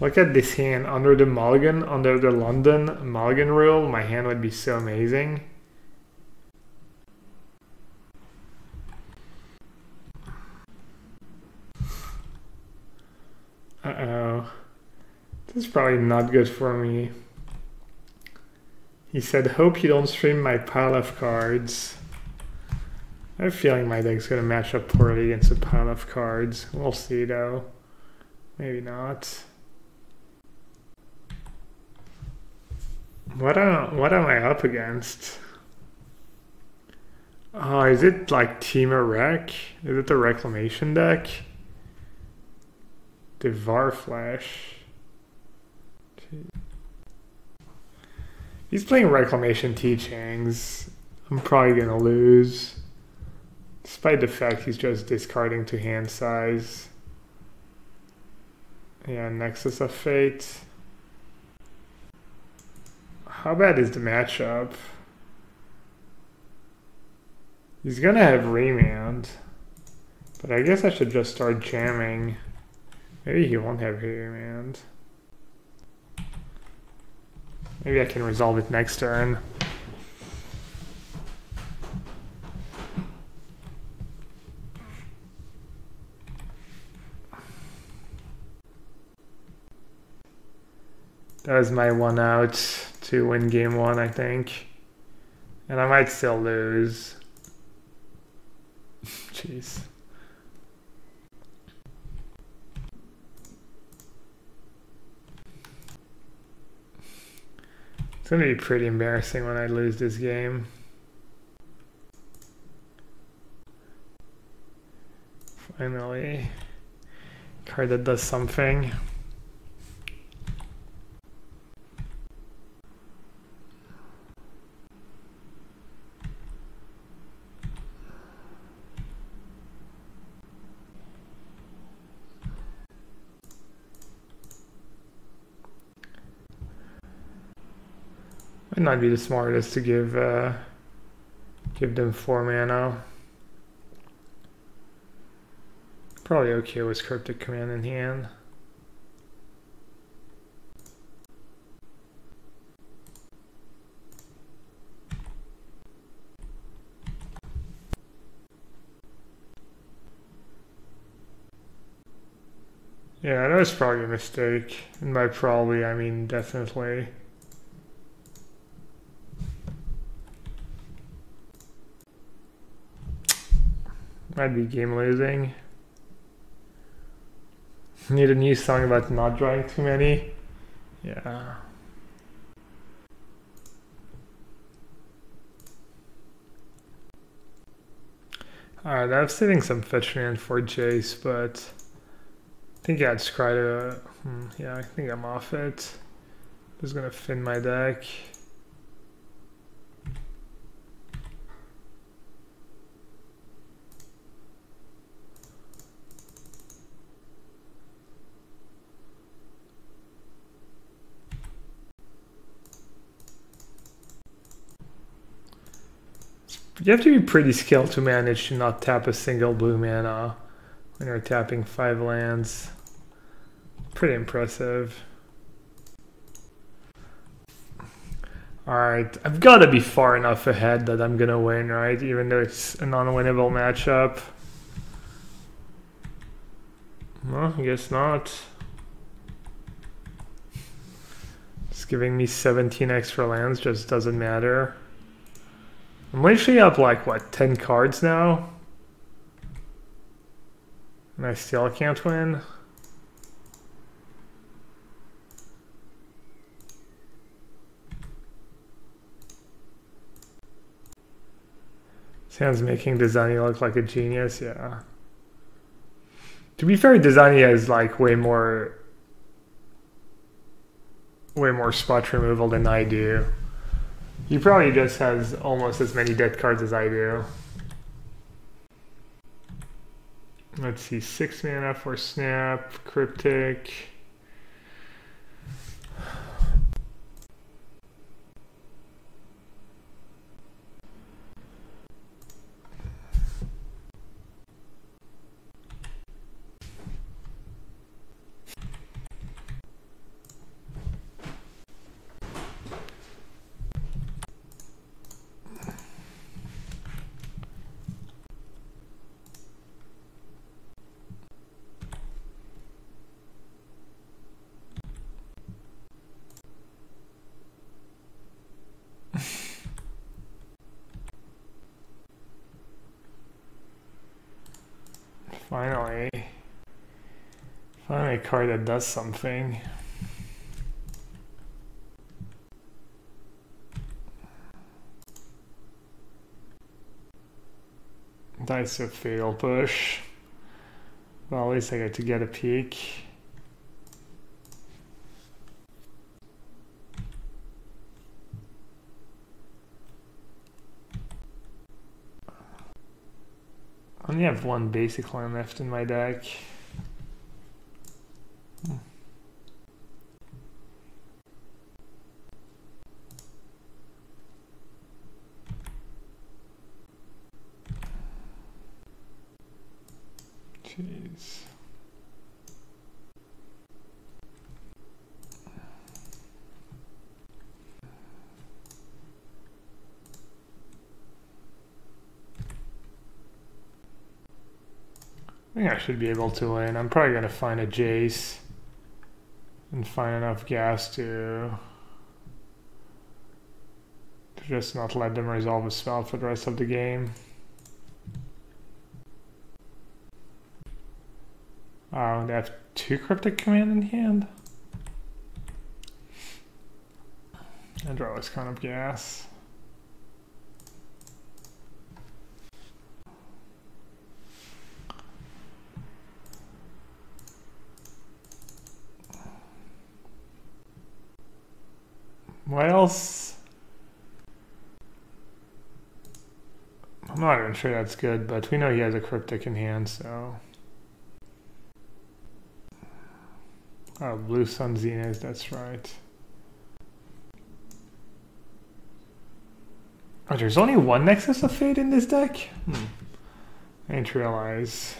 Look at this hand under the mulligan, under the London mulligan rule. My hand would be so amazing. Uh-oh. This is probably not good for me. He said, hope you don't stream my pile of cards. I have a feeling my deck's gonna match up poorly against a pile of cards. We'll see though. Maybe not. What am, what am I up against? Oh, is it like Temur Rec? Is it the Reclamation deck? The Varflash. He's playing Reclamation Teachings. I'm probably gonna lose. Despite the fact he's just discarding to hand size. Yeah, Nexus of Fate. How bad is the matchup? He's gonna have remand. But I guess I should just start jamming. Maybe he won't have remand. Maybe I can resolve it next turn. That was my one out to win game one, I think. And I might still lose. Jeez. It's gonna be pretty embarrassing when I lose this game. Finally, card that does something. Might not be the smartest to give uh, give them four mana. Probably okay with Cryptic Command in hand. Yeah, that was probably a mistake. And by probably, I mean definitely. Might be game losing. Need a new song about not drawing too many. Yeah. Alright, I was sitting some fetch land for Jace, but I think I had Scryder. Hmm, yeah, I think I'm off it. Just gonna fin my deck. You have to be pretty skilled to manage to not tap a single blue mana when you're tapping five lands. Pretty impressive. Alright, I've got to be far enough ahead that I'm going to win, right? Even though it's an unwinnable matchup. Well, I guess not. Just giving me 17 extra lands just doesn't matter. I'm literally up like, what, 10 cards now? And I still can't win? Sam's making Desani look like a genius, yeah. To be fair, Desani has like way more way more spot removal than I do. He probably just has almost as many dead cards as I do. Let's see, six mana for Snap, Cryptic. Find a card that does something. Dice a fatal push. Well, at least I get to get a peek. I only have one basic line left in my deck. Jeez. I think I should be able to win. I'm probably going to find a Jace and find enough gas to, to just not let them resolve a spell for the rest of the game. Oh, they have two Cryptic Command in hand? And draw this kind of gas. What else? I'm not even sure that's good, but we know he has a cryptic in hand, so. Oh, Blue Sun Zenith, that's right. Oh, there's only one Nexus of Fate in this deck? Hmm. I didn't realize.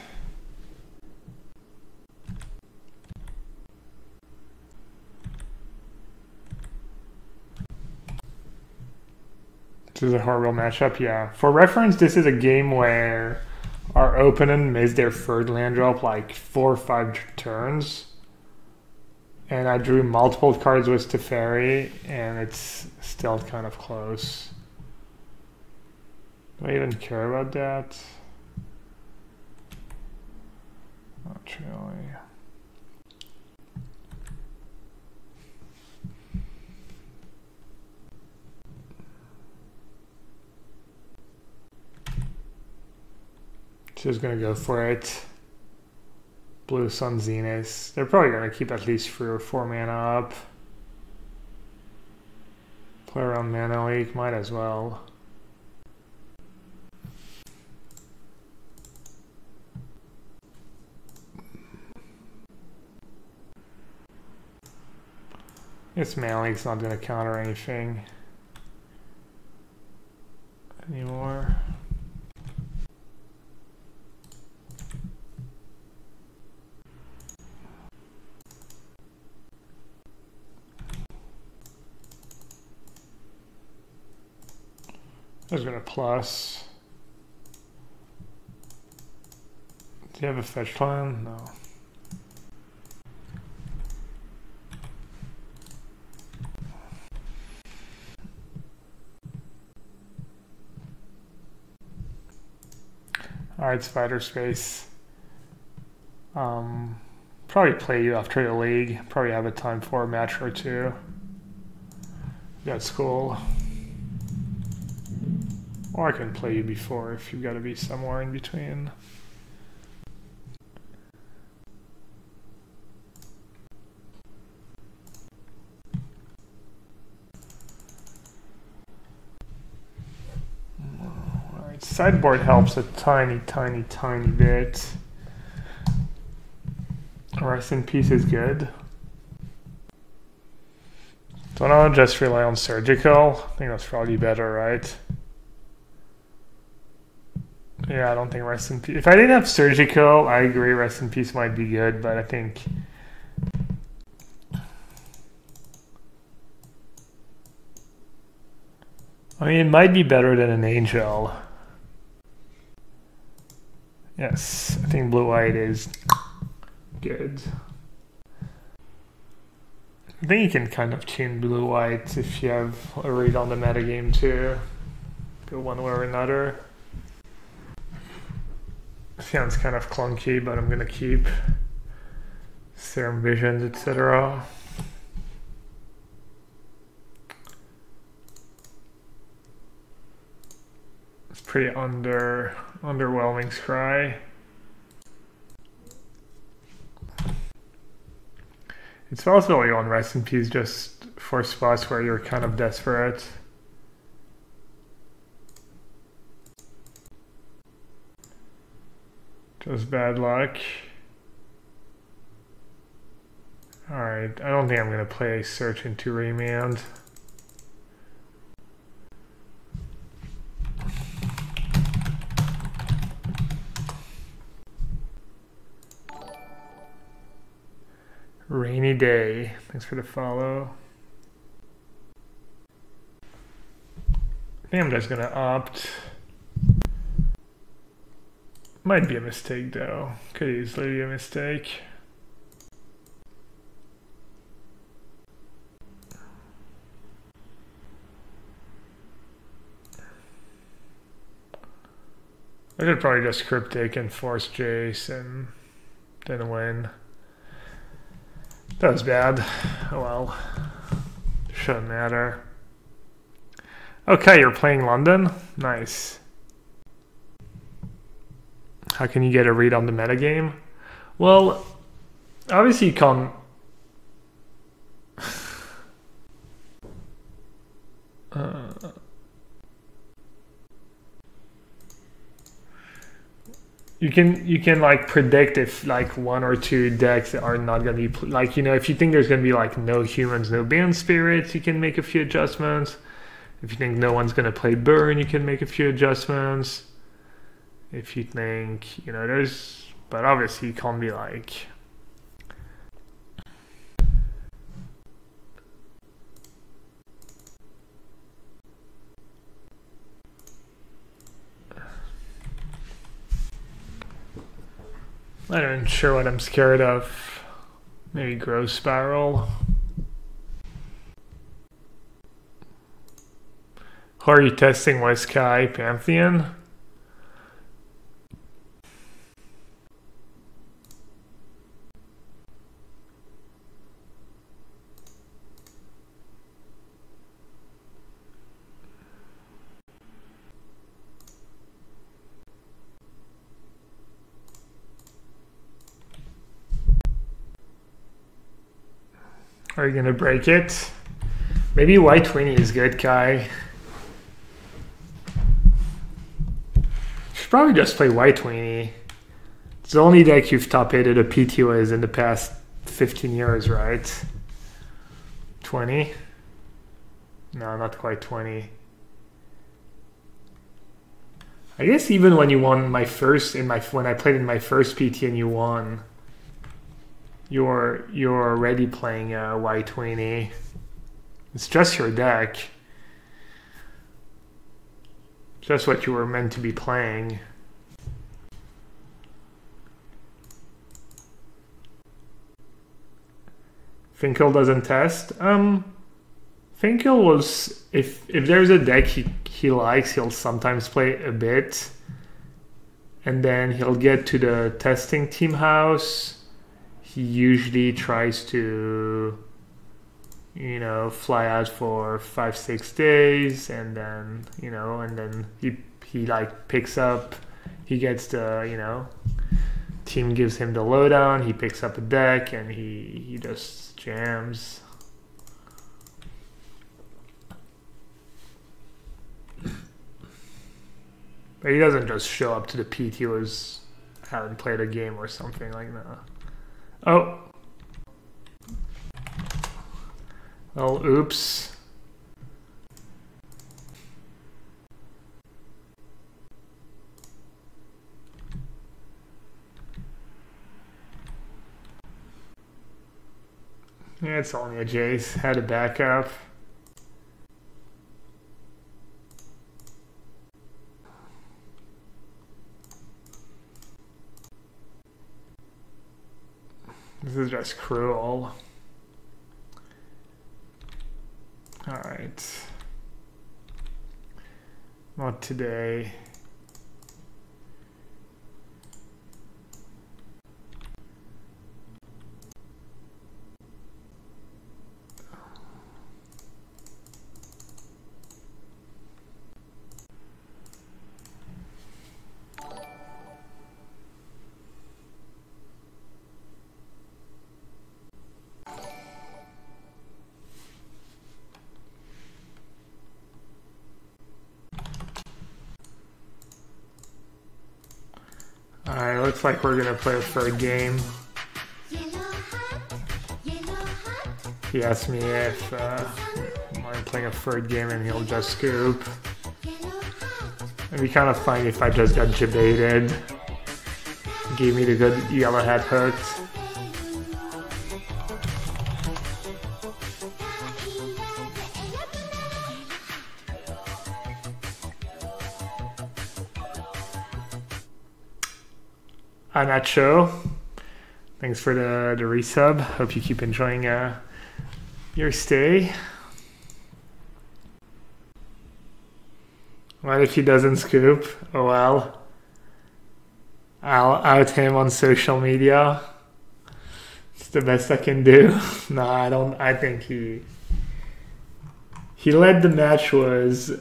This is a horrible matchup, yeah. For reference, this is a game where our opponent missed their third land drop like four or five turns. And I drew multiple cards with Teferi, and it's still kind of close. Do I even care about that? Not really. Just gonna go for it. Blue Sun Zenith. They're probably gonna keep at least three or four mana up. Play around Mana Leak, might as well. This Mana Leak's not gonna counter anything anymore. I was gonna plus. Do you have a fetch plan? No. Alright, Spider Space. Um, probably play you after the league. Probably have a time for a match or two. That's cool. Or I can play you before if you've got to be somewhere in between. Alright, sideboard helps a tiny, tiny, tiny bit. Rest in peace is good. Don't I just rely on surgical? I think that's probably better, right? Yeah, I don't think rest in peace. If I didn't have surgical, I agree. Rest in peace might be good, but I think. I mean, it might be better than an angel. Yes, I think blue white is good. I think you can kind of tune blue white if you have a read on the metagame too. Go one way or another. Sounds kind of clunky, but I'm gonna keep. Serum visions, etc. It's pretty under underwhelming scry. It's also on rest in peace just for spots where you're kind of desperate. Just bad luck. Alright, I don't think I'm going to play a Search into Remand. Rainy day. Thanks for the follow. I think I'm just gonna opt. Might be a mistake though. Could easily be a mistake. I should probably just cryptic and force Jace and then win. That was bad. Oh well. Shouldn't matter. Okay, you're playing London? Nice. How can you get a read on the metagame? Well, obviously you can't... uh, you can you can like predict if like one or two decks are not going to be like you know if you think there's going to be like no humans no Bant spirits you can make a few adjustments. If you think no one's going to play burn you can make a few adjustments if you think you know there's but obviously you can't be like I'm not even sure what I'm scared of. Maybe growth spiral. Who are you testing? West Sky Pantheon? Are you gonna break it? Maybe white 20 is good, Kai. Should probably just play white 20. It's the only deck you've top eighted a PTOs in the past 15 years, right? 20? No, not quite 20. I guess even when you won my first in my when I played in my first PT and you won, you're you're already playing a Y20. It's just your deck. Just what you were meant to be playing. Finkel doesn't test. Um, Finkel was if if there's a deck he he likes, he'll sometimes play a bit, and then he'll get to the testing team house usually tries to you know fly out for five six days and then you know and then he he like picks up he gets the you know team gives him the lowdown he picks up a deck and he he just jams. But he doesn't just show up to the PT he was having played a game or something like that Oh. Oh, oops. Yeah, it's only a Jace. Had a backup. This is just cruel. Alright. Not today. Looks like we're gonna play a third game. He asked me if uh, I'm playing a third game and he'll just scoop. It'd be kind of funny if I just got debated. Gave me the good yellow hat Anacho. Thanks for the, the resub. Hope you keep enjoying uh, your stay. What if he doesn't scoop? Oh well. I'll out him on social media. It's the best I can do. no, I don't I think he he led the match was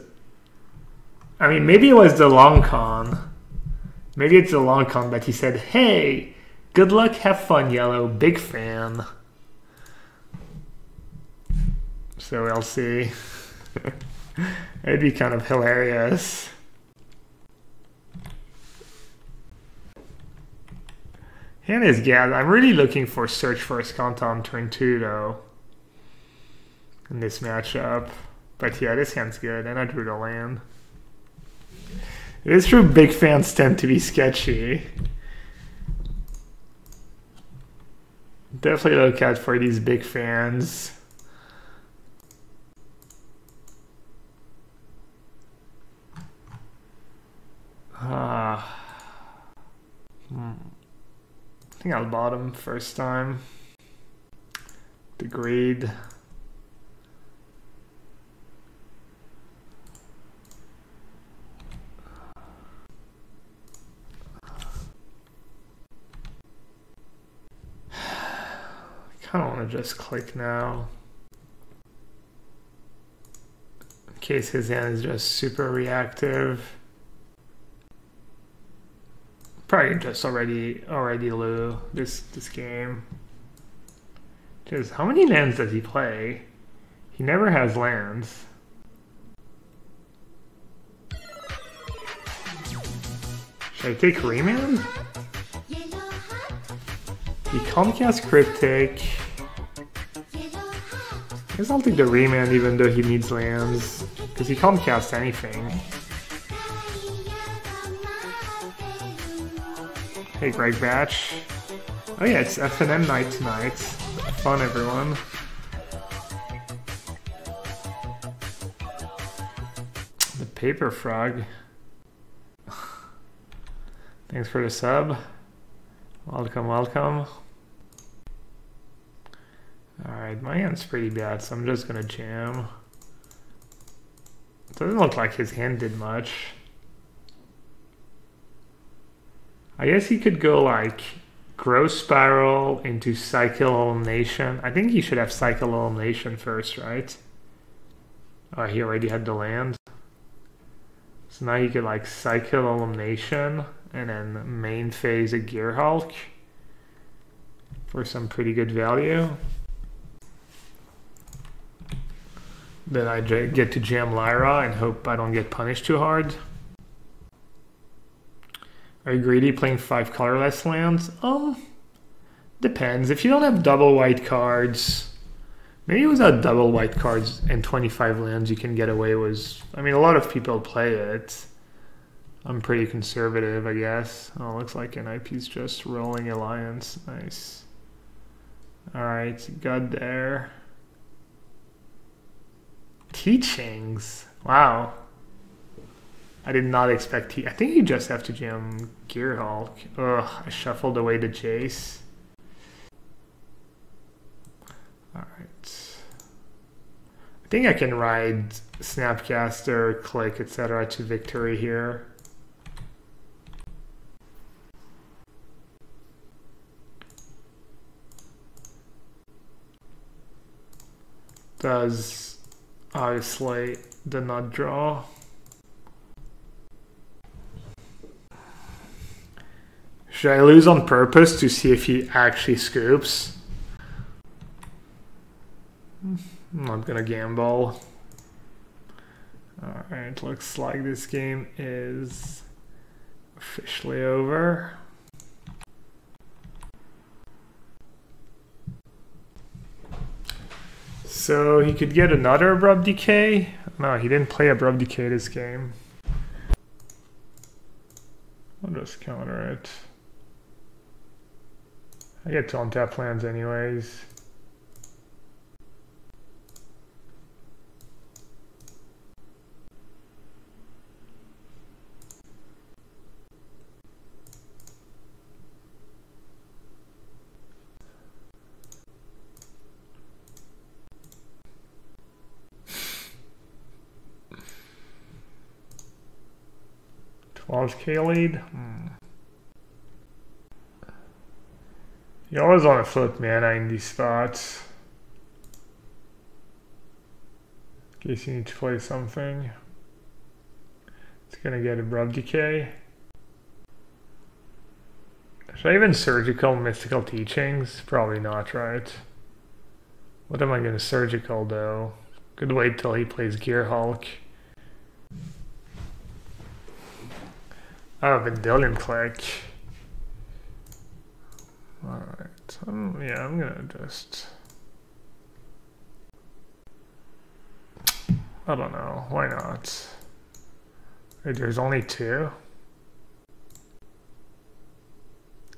I mean maybe it was the long con. Maybe it's a long con but he said, Hey, good luck, have fun, yellow, big fan. So we'll see. It'd be kind of hilarious. And his gas. I'm really looking for Search for on turn 2 though. In this matchup. But yeah, this hand's good, and I drew the land. It is true big fans tend to be sketchy. Definitely look out for these big fans. Uh, hmm. I think I'll bottom first time. Degrade. Kind of want to just click now. In case his hand is just super reactive. Probably just already already Lou this this game. Just how many lands does he play? He never has lands. Should I take remand? He Comcast Cryptic. I guess I'll take the remand even though he needs lands. Because he Comcast anything. Hey, Greg Batch. Oh yeah, it's FNM night tonight. Fun, everyone. The Paper Frog. Thanks for the sub. Welcome, welcome. Alright, my hand's pretty bad, so I'm just gonna jam. Doesn't look like his hand did much. I guess he could go like Growth Spiral into Cycle Elimination. I think he should have Cycle Elimination first, right? Oh, he already had the land. So now you could like Cycle Elimination and then main phase a Gearhulk for some pretty good value. Then I get to jam Lyra and hope I don't get punished too hard. Are you greedy playing five colorless lands? Um, depends. If you don't have double white cards, maybe without double white cards and 25 lands you can get away with. I mean, a lot of people play it. I'm pretty conservative, I guess. Oh, looks like NIP's just rolling Alliance. Nice. Alright, got there. Teachings. Wow. I did not expect he. I think you just have to jam Gearhulk. Ugh, I shuffled away the Jace. Alright. I think I can ride Snapcaster, Clique, etc. to victory here. Does obviously did not draw. Should I lose on purpose to see if he actually scoops? I'm not gonna gamble. Alright, looks like this game is officially over. So he could get another Abrupt Decay? No, he didn't play Abrupt Decay this game. I'll just counter it. I get to untap lands anyways. Twelve K lead. Hmm. You always want to flip mana in these spots. In case you need to play something. It's gonna get abrupt decay. Should I even surgical mystical teachings? Probably not, right? What am I gonna surgical though? Could wait till he plays Gearhulk. Oh, Vendilion Clique. Alright, um, yeah, I'm gonna just... I don't know, why not? Wait, there's only two?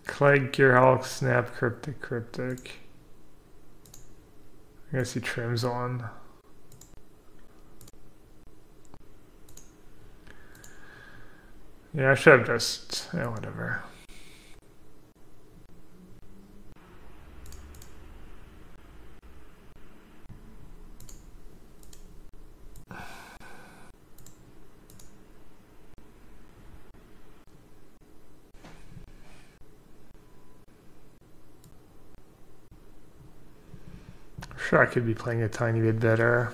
Clique, Gearhulk, Snap, Cryptic, Cryptic. I guess he trims on. Yeah, I should have just, yeah, whatever. Sure, I could be playing a tiny bit better.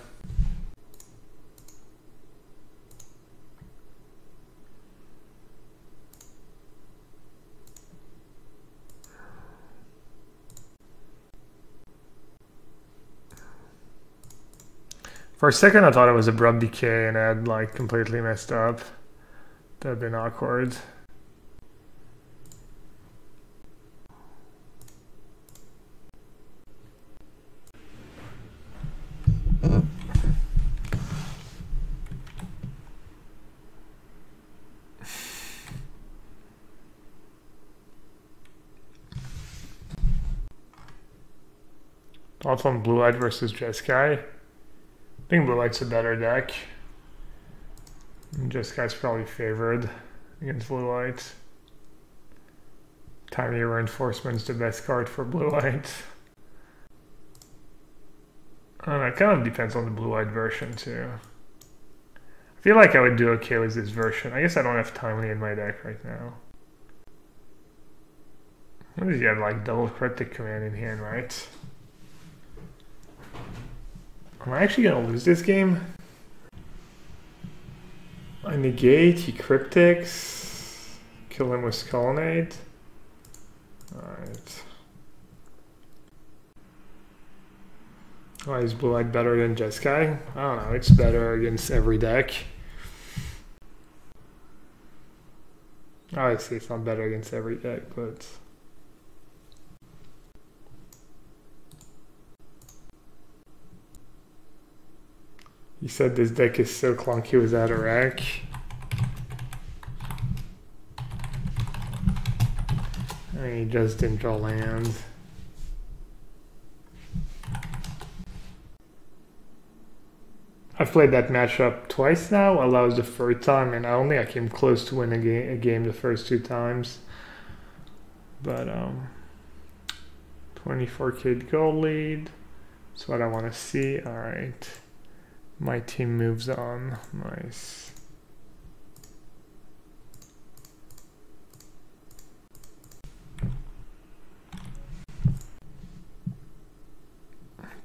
For a second I thought it was a abrupt decay and I had like completely messed up. That'd been awkward. Thoughts on Blue Eyed versus Jeskai? I think Blue White's a better deck. This guy's probably favored against Blue White. Timely Reinforcement's the best card for Blue White. And it kind of depends on the Blue White version too. I feel like I would do okay with this version. I guess I don't have Timely in my deck right now. What does he have, like double cryptic command in hand, right? Am I actually going to lose this game? I negate, he cryptics, kill him with Skullinate. Alright. Why is Blue Eyed better than Jeskai? I don't know, it's better against every deck. Obviously it's not better against every deck, but... You said this deck is so clunky Was without a rack. Mean, he just didn't draw lands. I've played that matchup twice now. Well, that was the third time, and I only I came close to winning a game, a game the first two times. But um, 24k gold lead. That's what I want to see. All right. My team moves on. Nice.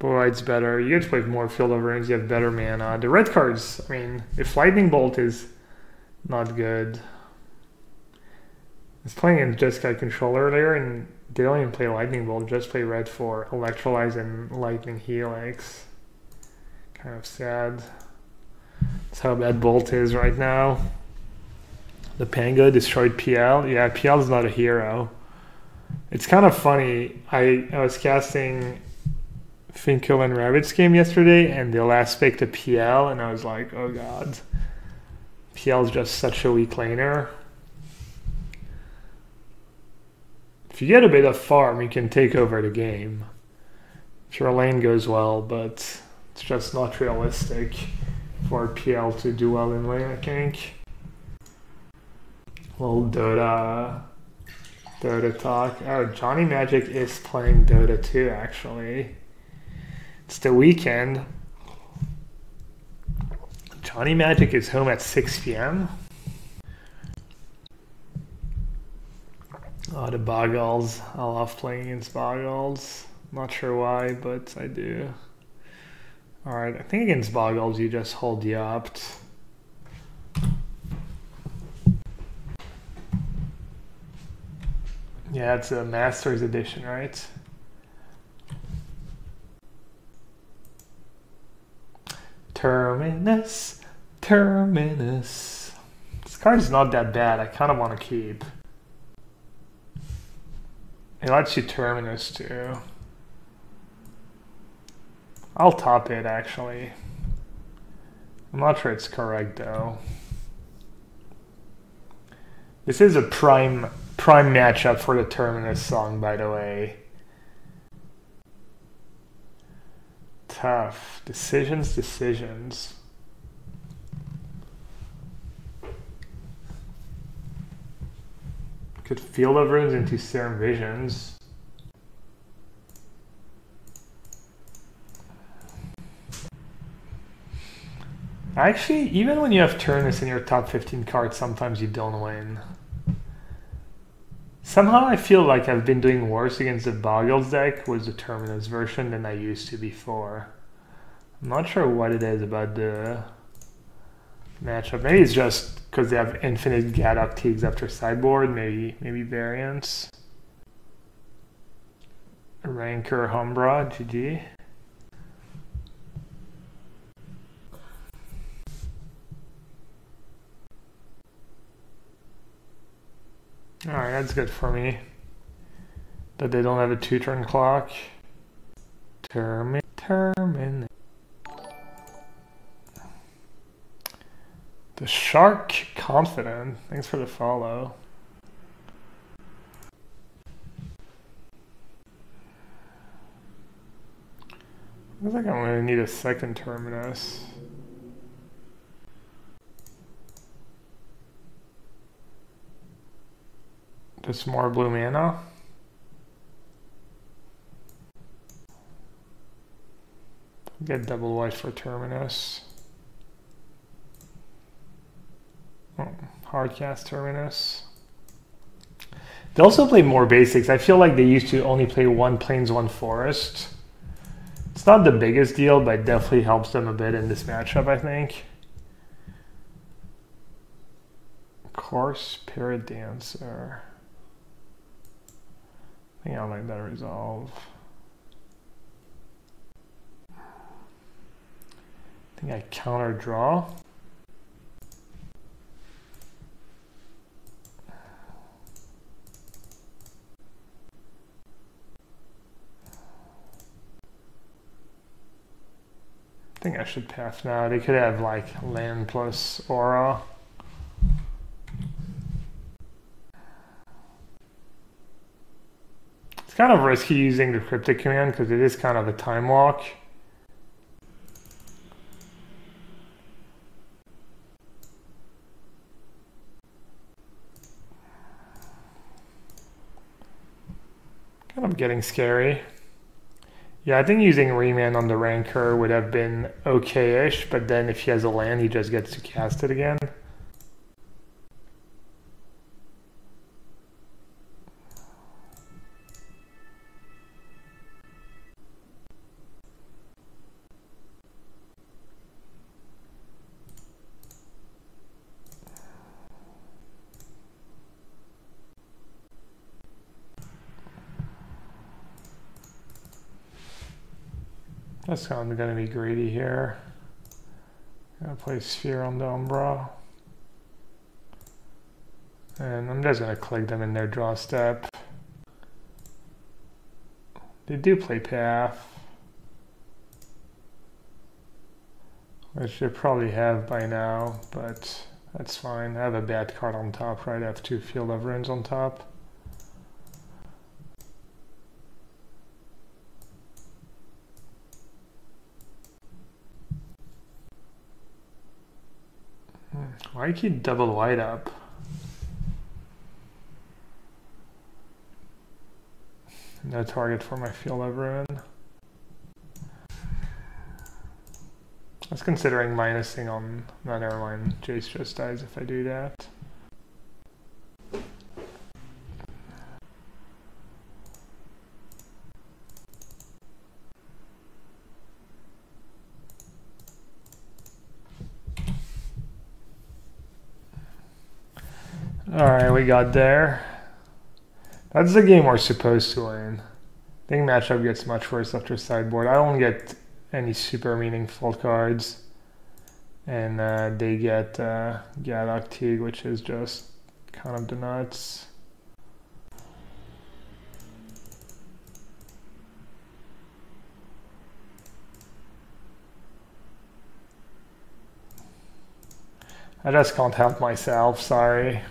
Boy, it's better. You get to play more field of runes, you have better mana. The red cards, I mean, if Lightning Bolt is not good. I was playing in Jeskai Control earlier and they don't even play Lightning Bolt, just play red for Electrolyze and Lightning Helix. Kind of sad. That's how bad Bolt is right now. The Pango destroyed PL. Yeah, PL is not a hero. It's kind of funny. I, I was casting Finkel and Rabbits game yesterday, and the last pick to PL, and I was like, oh god, PL is just such a weak laner. If you get a bit of farm, you can take over the game. If your lane goes well, but it's just not realistic for PL to do well in lane, I think. Well, Dota, Dota talk. Oh, Johnny Magic is playing Dota too, actually. It's the weekend. Johnny Magic is home at 6 p.m. Oh, the Boggles. I love playing against Boggles. Not sure why, but I do. Alright, I think against Boggles you just hold the opt. Yeah, it's a Masters edition, right? Terminus, Terminus. This card's not that bad. I kind of want to keep. It lets you Terminus too. I'll top it actually. I'm not sure it's correct though. This is a prime prime matchup for the Terminus song, by the way. Tough. Decisions, decisions. Could Field of Runes into Serum Visions. Actually, even when you have Terminus in your top 15 cards, sometimes you don't win. Somehow I feel like I've been doing worse against the Boggles deck with the Terminus version than I used to before. I'm not sure what it is about the matchup. Maybe it's just because they have infinite Gaddock Teegs after sideboard. Maybe maybe variants. Rancor Humbra, GG. Alright, that's good for me. That they don't have a two turn clock. Termin termin. The shark confident. Thanks for the follow. Looks like I'm gonna need a second terminus. Just more blue mana. Get double white for Terminus. Oh, hardcast Terminus. They also play more basics. I feel like they used to only play one plains, one forest. It's not the biggest deal, but definitely helps them a bit in this matchup, I think. Course Spirit Dancer. I think I like that resolve. I think I counter draw. I think I should pass now. They could have like land plus aura. Kind of risky using the cryptic command because it is kind of a time walk. Kind of getting scary. Yeah, I think using Remand on the Rancor would have been okay-ish, but then if he has a land, he just gets to cast it again. That's going to be greedy here. I'm going to play Sphere on the Umbra. And I'm just going to Clique them in their draw step. They do play Path. Which they probably have by now, but that's fine. I have a bad card on top, right? I have two Field of Ruins on top. Why keep double white up? No target for my Field of Ruin. I was considering minusing on, no, never mind, Jace just dies if I do that. Alright, we got there. That's the game we're supposed to win. I think matchup gets much worse after sideboard. I don't get any super meaningful cards. And uh, they get uh, Teeg, which is just kind of the nuts. I just can't help myself, sorry.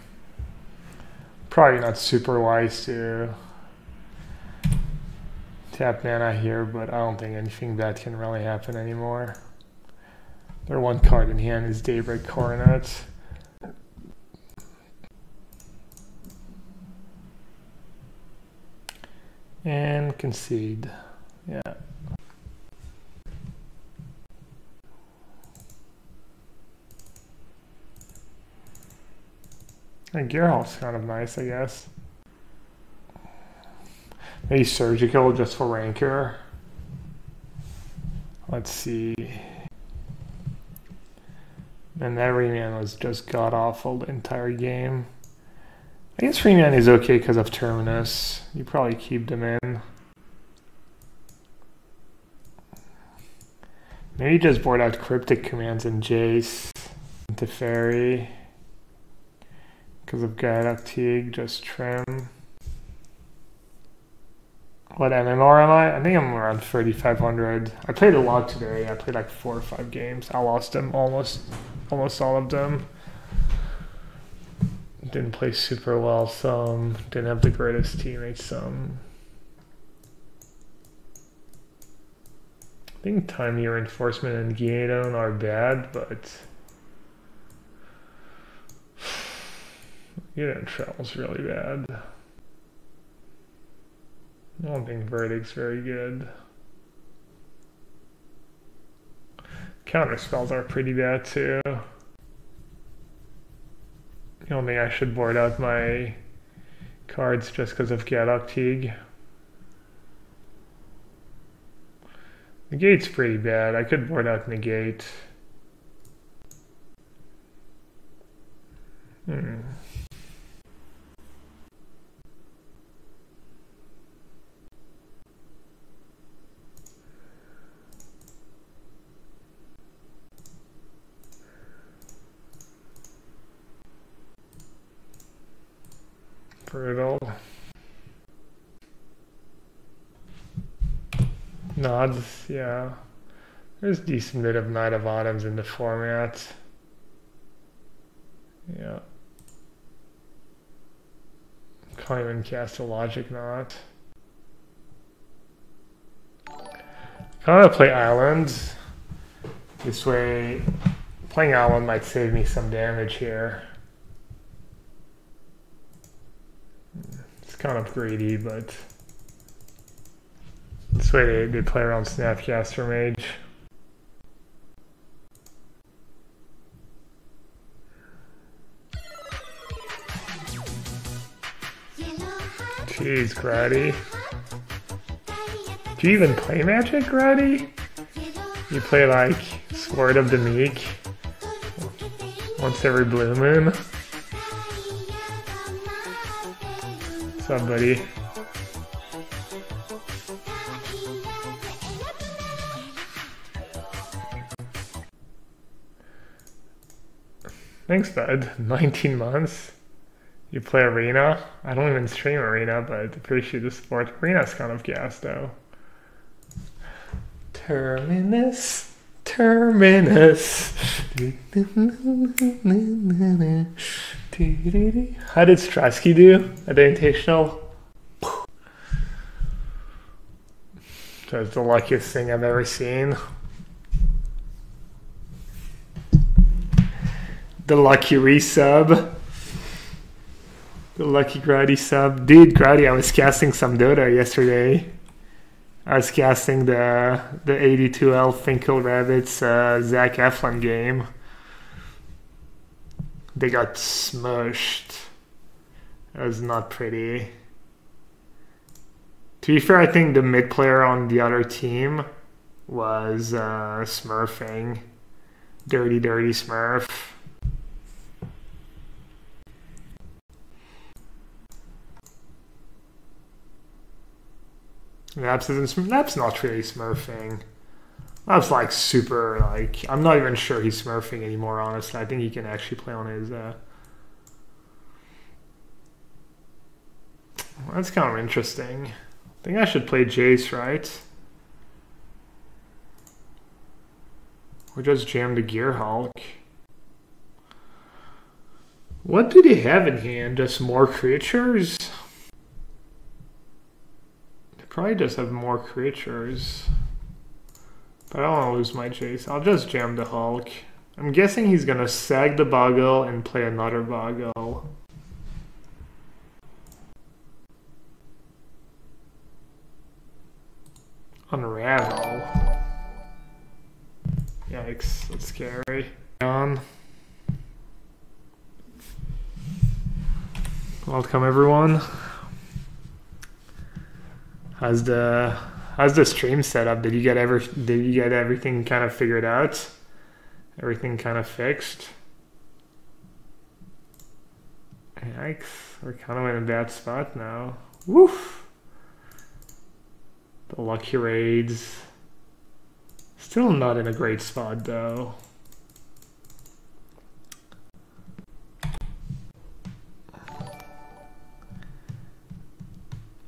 Probably not super wise to tap mana here, but I don't think anything bad can really happen anymore. Their one card in hand is Daybreak Coronet. And concede. Yeah. And Geralt's kind of nice, I guess. Maybe surgical just for rancor. Let's see. And that Remand was just god awful the entire game. I guess Remand is okay because of Terminus. You probably keep them in. Maybe just board out Cryptic Commands and Jace into Because of Gaddock Teeg, just trim. What MMR am I? I think I'm around 3,500. I played a lot today. I played like four or five games. I lost them almost, almost all of them. Didn't play super well some. Didn't have the greatest teammates some. I think Timely Reinforcement and Gideon are bad, but Gideon Travel's really bad. I don't think Verdict's very good. Counter spells are pretty bad too. I don't think I should board out my cards just because of Gaddock Teeg. Negate's pretty bad. I could board out Negate. Hmm. Brutal. Nods, yeah. There's decent bit of Knight of Autumns in the format. Yeah. Can't even cast a Logic Knot. I Kind of play Islands. This way, playing Island might save me some damage here. Kind of greedy, but this way they, they play around Snapcaster Mage. Jeez, Grady. Do you even play Magic, Grady? You play like Sword of the Meek once every blue moon? Up, buddy? Thanks, bud. 19 months. You play Arena? I don't even stream Arena, but I appreciate the support. Arena's kind of gas, though. Terminus. Terminus. How did Strasky do at the Invitational? That's the luckiest thing I've ever seen. The lucky resub. The lucky Grady sub. Dude, Grady, I was casting some Dota yesterday. I was casting the the 82L Finkel Rabbits uh, Zach Eflin game. They got smushed. It was not pretty. To be fair, I think the mid player on the other team was uh, smurfing. Dirty, dirty smurf. Isn't Naps not really smurfing. That's like super like I'm not even sure he's smurfing anymore, honestly. I think he can actually play on his uh That's kind of interesting. I think I should play Jace, right? Or just jam the Gearhulk. What do they have in hand? Just more creatures? Probably just have more creatures. But I don't want to lose my Jace. I'll just jam the Hulk. I'm guessing he's going to sag the Boggle and play another Boggle. Unravel. Yikes, that's scary. On. Welcome everyone. How's the how's the stream setup? Did you get ever did you get everything kind of figured out? Everything kind of fixed? Yikes, we're kind of in a bad spot now. Woof! The lucky raids. Still not in a great spot though.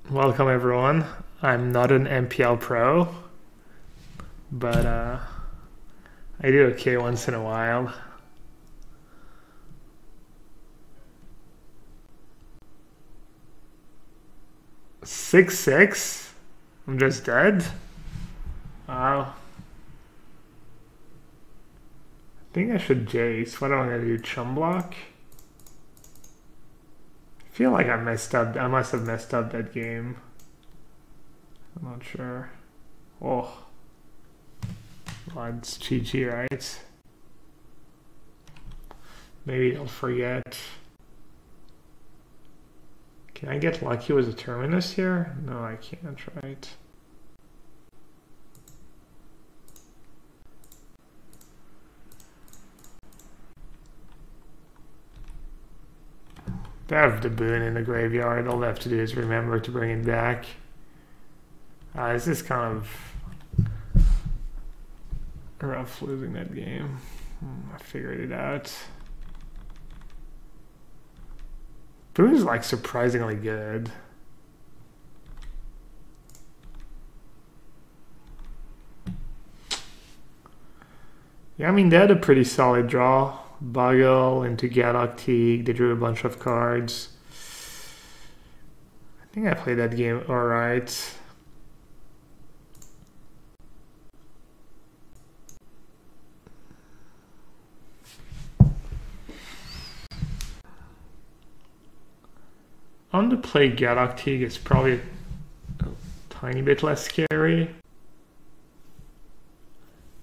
Welcome everyone. I'm not an MPL pro, but uh, I do okay once in a while. Six six? I'm just dead? Wow. I think I should Jace. What am I gonna do? Chum block? I feel like I messed up. I must have messed up that game. I'm not sure. Oh. Well, GG, right? Maybe I'll forget. Can I get lucky with a terminus here? No, I can't, right? They have the boon in the graveyard. All they have to do is remember to bring it back. Uh, this is kind of rough losing that game. Hmm, I figured it out. Boon's like surprisingly good. Yeah, I mean, they had a pretty solid draw. Boggle into Gaddock Teeg. They drew a bunch of cards. I think I played that game alright. On the play Teeg is probably a tiny bit less scary.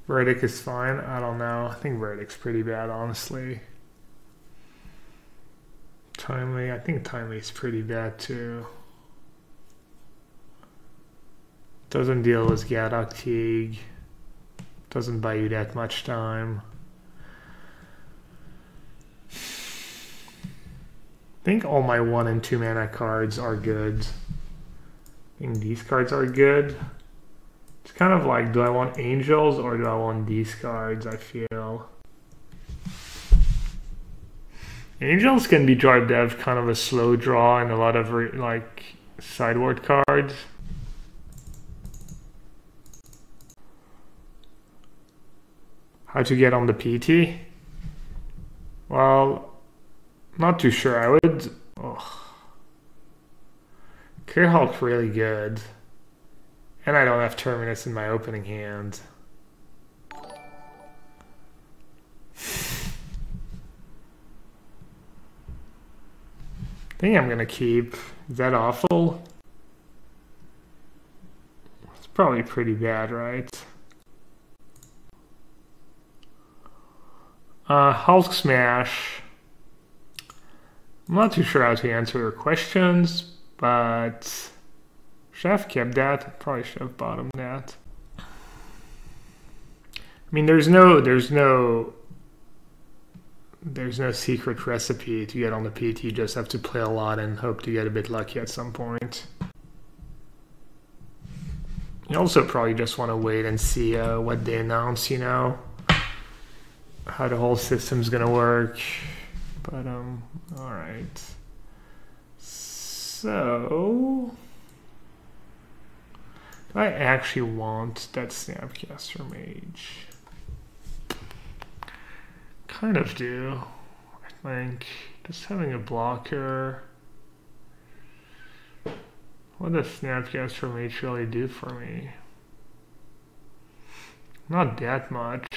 Verdict is fine. I don't know. I think Verdict's pretty bad, honestly. Timely. I think Timely is pretty bad too. Doesn't deal with Gaddock Teeg. Doesn't buy you that much time. Think all my one and two mana cards are good. I think these cards are good. It's kind of like, do I want angels or do I want these cards, I feel. Angels can be draw dev kind of a slow draw and a lot of like sideboard cards. How to get on the PT? Well, not too sure. I would. Oh. Gearhulk really good. And I don't have Terminus in my opening hand. I think I'm gonna keep. Is that awful? It's probably pretty bad, right? Uh, Hulk Smash. I'm not too sure how to answer your questions, but should have kept that. Probably should have bottomed that. I mean, there's no, there's no there's no secret recipe to get on the PT. You just have to play a lot and hope to get a bit lucky at some point. You also probably just want to wait and see uh, what they announce, you know, how the whole system's gonna work. But um, all right. So, do I actually want that Snapcaster Mage? kind of do. I think just having a blocker. What does Snapcaster Mage really do for me? Not that much.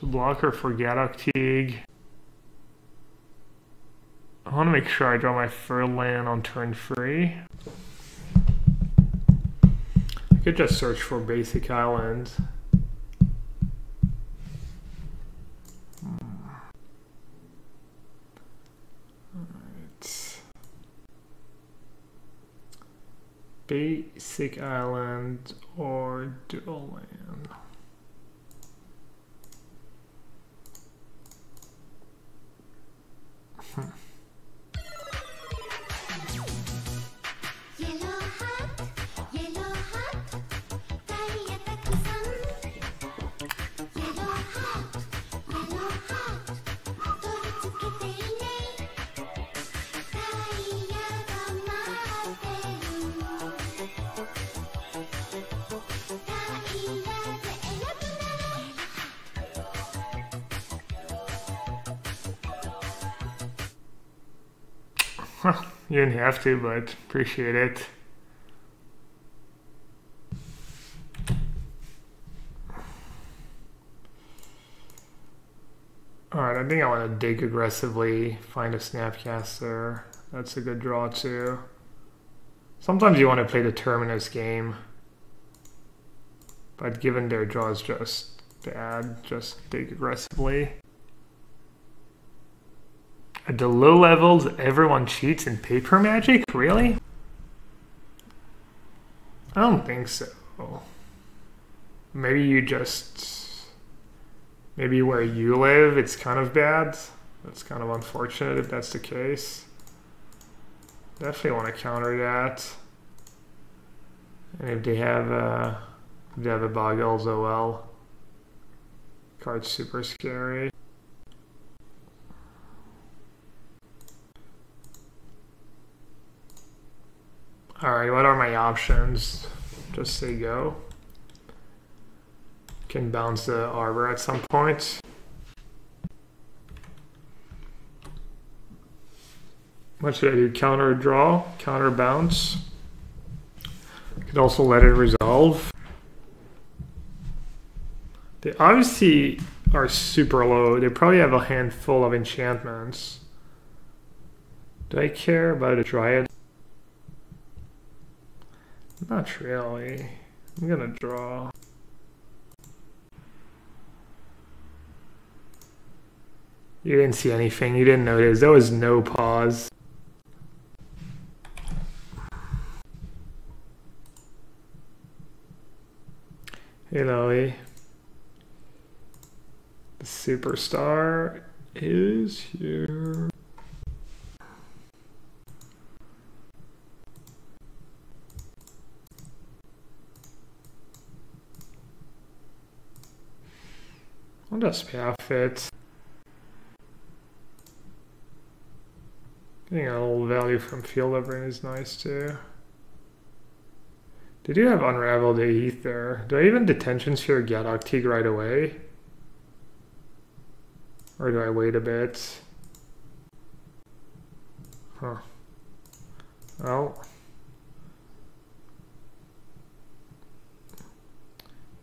A blocker for Gaddock Teeg. I want to make sure I draw my land on turn three. I could just search for basic island. basic island or dual land. Hmm. You didn't have to, but appreciate it. Alright, I think I want to dig aggressively, find a Snapcaster. That's a good draw too. Sometimes you want to play the Terminus game. But given their draw is just bad, just dig aggressively. At the low levels, everyone cheats in paper magic? Really? I don't think so. Maybe you just... Maybe where you live, it's kind of bad. That's kind of unfortunate if that's the case. Definitely want to counter that. And if they have a, if they have a Boggles OL, card's super scary. Alright, what are my options? Just say go. Can bounce the arbor at some point. What should I do? Counter draw, counter bounce. Could also let it resolve. They obviously are super low. They probably have a handful of enchantments. Do I care about a dryad? Not really. I'm gonna draw. You didn't see anything. You didn't notice. There was no pause. Hey, Lily. The superstar is here. I'll just it. Getting a little value from field living is nice too. Did you have Unravel the Ether. Do I even Detention Sphere Gaddock Teeg right away? Or do I wait a bit? Huh. Well.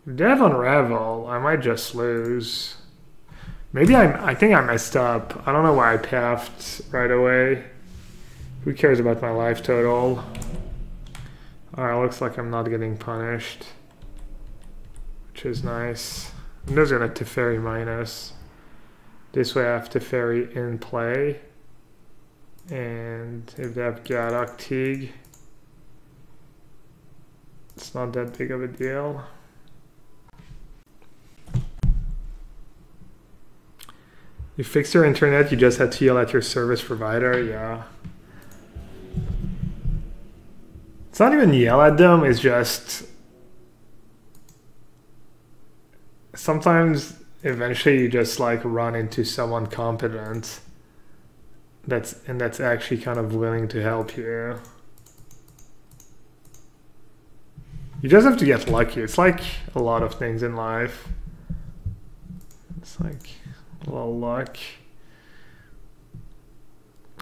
They Unravel, I might just lose. Maybe I I think I messed up. I don't know why I pathed right away. Who cares about my life total? Uh, Alright, looks like I'm not getting punished. Which is nice. I'm just gonna Teferi minus. This way I have Teferi in play. And if they have Gaddock Teeg, it's not that big of a deal. You fix your internet, you just had to yell at your service provider, yeah. It's not even yell at them, it's just sometimes eventually you just like run into someone competent that's and that's actually kind of willing to help you. You just have to get lucky. It's like a lot of things in life. It's like little luck.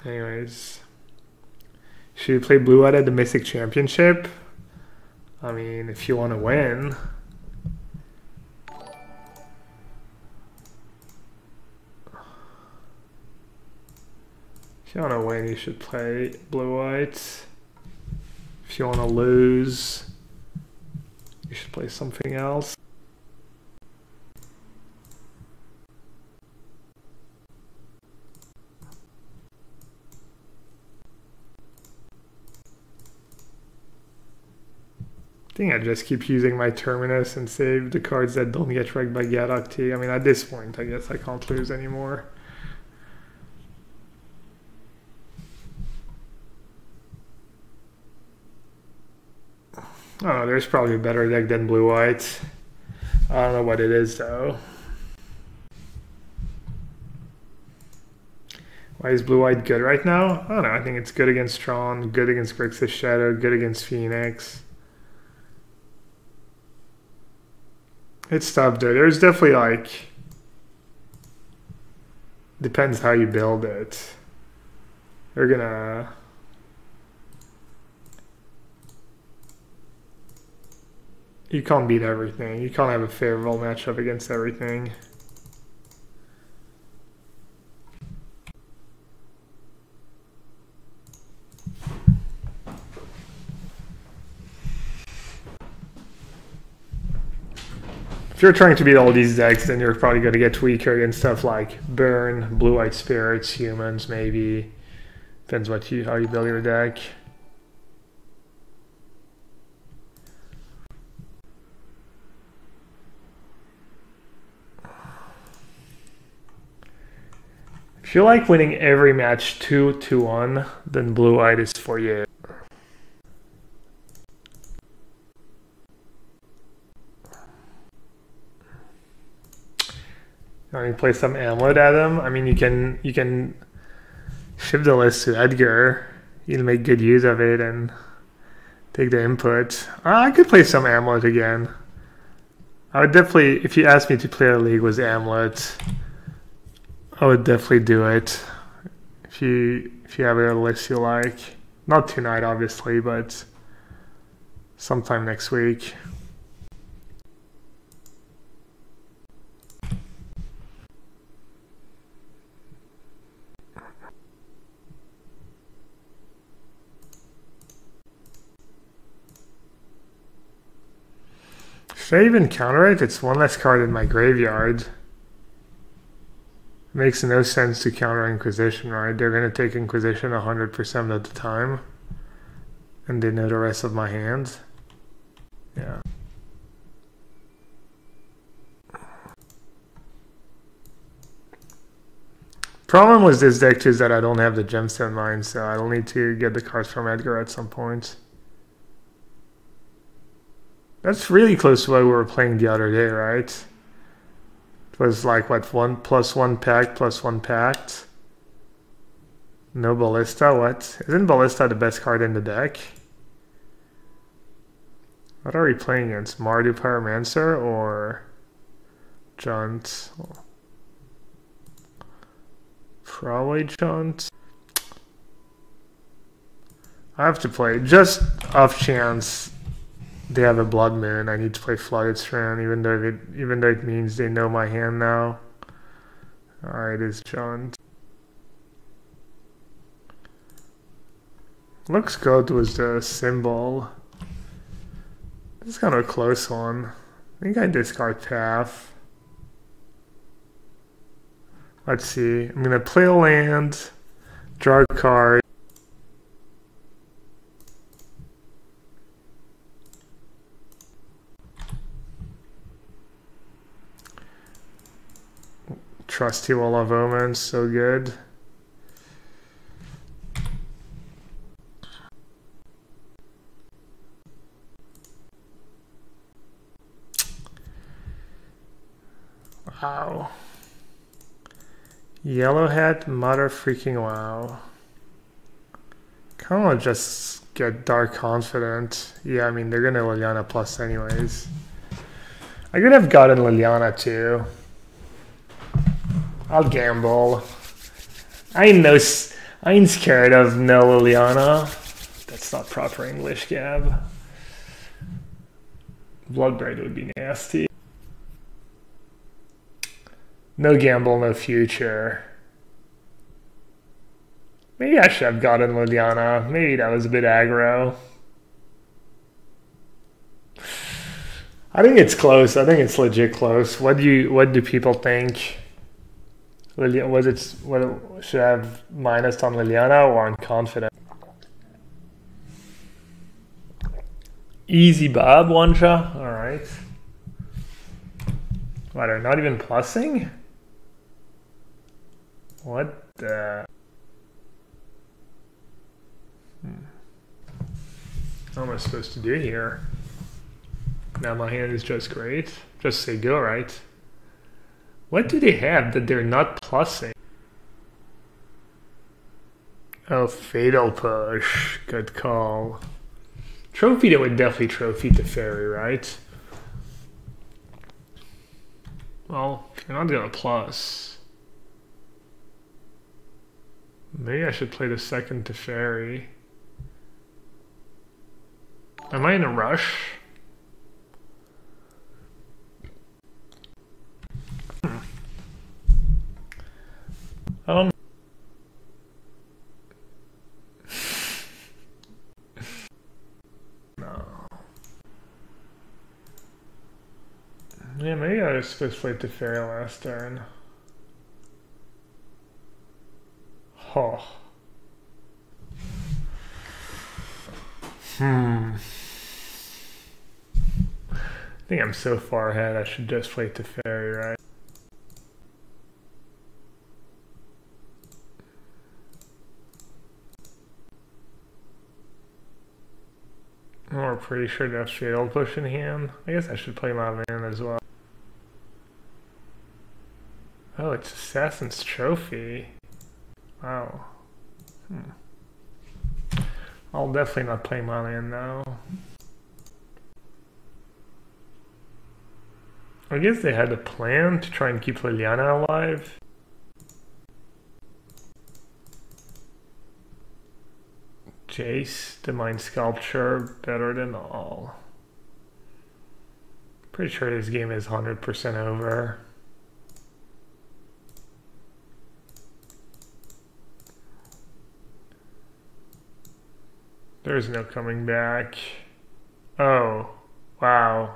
Anyways. Should you play Blue at the Mythic Championship? I mean, if you want to win. If you want to win, you should play Blue White. If you want to lose, you should play something else. I think I just keep using my Terminus and save the cards that don't get wrecked by Gaddock Teeg. I mean, at this point, I guess I can't lose anymore. Oh, there's probably a better deck than Blue White. I don't know what it is, though. Why is Blue White good right now? I don't know. I think it's good against Tron, good against Grixis Shadow, good against Phoenix. It's tough, dude. There's definitely like depends how you build it. They're gonna you can't beat everything. You can't have a favorable matchup against everything. You're trying to beat all these decks, then you're probably going to get weaker against stuff like Burn, Blue White Spirits, Humans, maybe. Depends what you how you build your deck. If you like winning every match 2 to 1, then Blue White is for you. You play some Amulet at him. I mean, you can you can shift the list to Edgar. You'll make good use of it and take the input. Uh, I could play some Amulet again. I would definitely, if you asked me to play a league with Amulet, I would definitely do it. If you if you have a list you like, not tonight obviously, but sometime next week. Should I even counter it? It's one less card in my graveyard. Makes no sense to counter Inquisition, right? They're going to take Inquisition 100% of the time. And they know the rest of my hands. Yeah. Problem with this deck too is that I don't have the gemstone mine, so I'll need to get the cards from Edgar at some point. That's really close to what we were playing the other day, right? It was like, what, one plus one pact plus one pact? No Ballista, what? Isn't Ballista the best card in the deck? What are we playing against? Mardu Pyromancer or Jund? Probably Jund. I have to play just off chance they have a blood moon. I need to play flooded strand, even though it even though it means they know my hand now. Alright, it's Jund. Looks good with the symbol. This is kind of a close one. I think I discard path. Let's see. I'm gonna play a land, draw a card. Trusty Wall of Omens, so good. Wow. Yellow hat, mother freaking wow. Kind of just get Dark Confidant. Yeah, I mean, they're gonna Liliana plus anyways. I could have gotten Liliana too. I'll gamble. I ain't no, I ain't scared of no Liliana. That's not proper English, Gab. Bloodbraid would be nasty. No gamble, no future. Maybe I should have gotten Liliana. Maybe that was a bit aggro. I think it's close. I think it's legit close. What do you? What do people think? Liliana, was it? What should I have minus on Liliana or on Confidant? Easy Bob one shot. All right. What are not even plussing? What the? Hmm. What am I supposed to do here? Now my hand is just great. Just say go, right? What do they have that they're not plussing? Oh, Fatal Push. Good call. Trophy, that would definitely trophy Teferi, right? Well, you're not gonna plus. Maybe I should play the second Teferi. Am I in a rush? I don't No. Yeah, maybe I was supposed to play Teferi last turn. Oh. Hmm. I think I'm so far ahead I should just play Teferi, right? We're pretty sure that's Fatal Push in hand. I guess I should play my man as well. Oh, it's Assassin's Trophy. Wow. Hmm. I'll definitely not play my land now. I guess they had a plan to try and keep Liliana alive. Jace, the Mind Sculptor, better than all. Pretty sure this game is 100% over. There's no coming back. Oh, wow.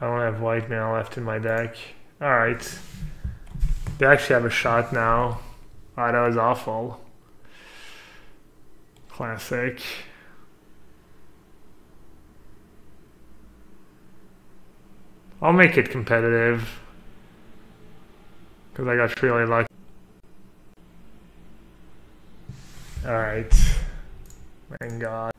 I don't have white mana left in my deck. Alright. They actually have a shot now. Oh, that was awful. Classic. I'll make it competitive. Because I got really lucky. Alright. Thank God.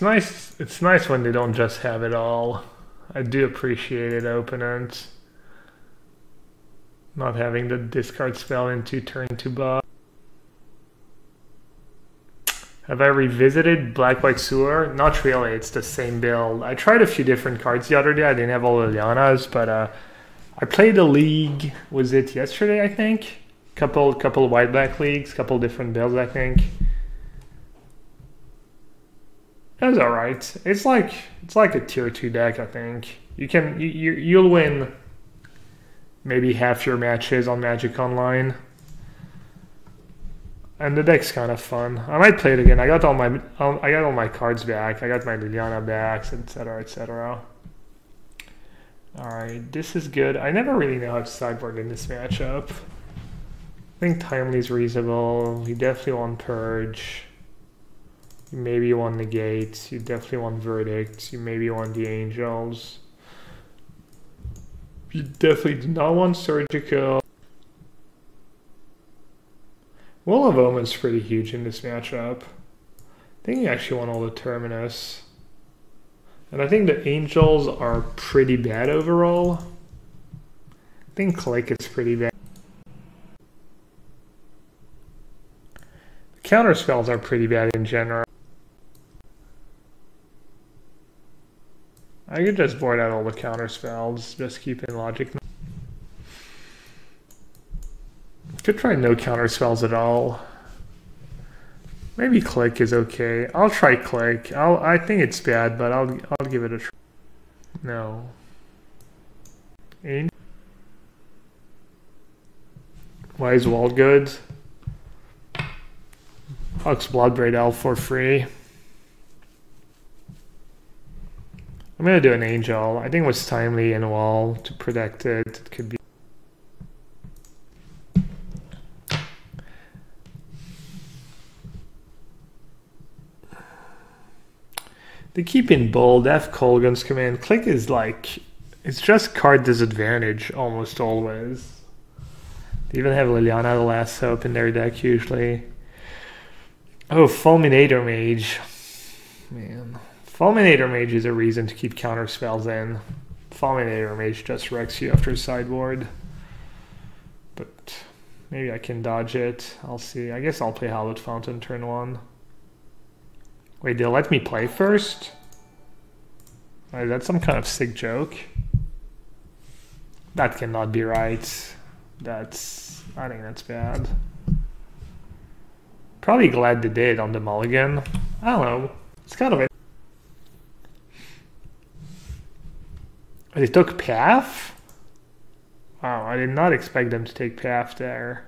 It's nice. It's nice when they don't just have it all. I do appreciate it, opponent. Not having the discard spell into turn to buff. Have I revisited Black White Sewer? Not really, it's the same build. I tried a few different cards the other day. I didn't have all the Lilianas, but uh, I played a league, was it yesterday, I think? Couple couple white black leagues, couple different builds, I think. It was alright. It's like it's like a tier two deck, I think. You can you, you you'll win maybe half your matches on Magic Online. And the deck's kind of fun. I might play it again. I got all my I got all my cards back. I got my Liliana backs, etc., etc. All right, this is good. I never really know how to sideboard in this matchup. I think Timely's reasonable. You definitely want Purge. You maybe want Negate. You definitely want verdicts. You maybe want the Angels. You definitely do not want Surgical. Wall of Omen's pretty huge in this matchup. I think you actually want all the Terminus. And I think the Angels are pretty bad overall. I think Clique is pretty bad. The counter spells are pretty bad in general. I could just board out all the counter spells, just keep in logic. Could try no counter spells at all. Maybe Clique is okay. I'll try Clique. I'll I think it's bad, but I'll I'll give it a try. No. Ain't. Why is Wall good? Hux Bloodbraid Elf for free. I'm gonna do an angel. I think it was timely and wall to protect it. It could be. They keep in bold. F Kolaghan's command. Clique is like, it's just card disadvantage almost always. They even have Liliana the Last Hope in their deck usually. Oh, Fulminator Mage. Man. Fulminator Mage is a reason to keep counter spells in. Fulminator Mage just wrecks you after sideboard. But maybe I can dodge it. I'll see. I guess I'll play Hallowed Fountain turn one. Wait, they'll let me play first? That's some kind of sick joke. That cannot be right. That's... I think that's bad. Probably glad they did on the mulligan. I don't know. It's kind of They took Path? Wow, I did not expect them to take Path there.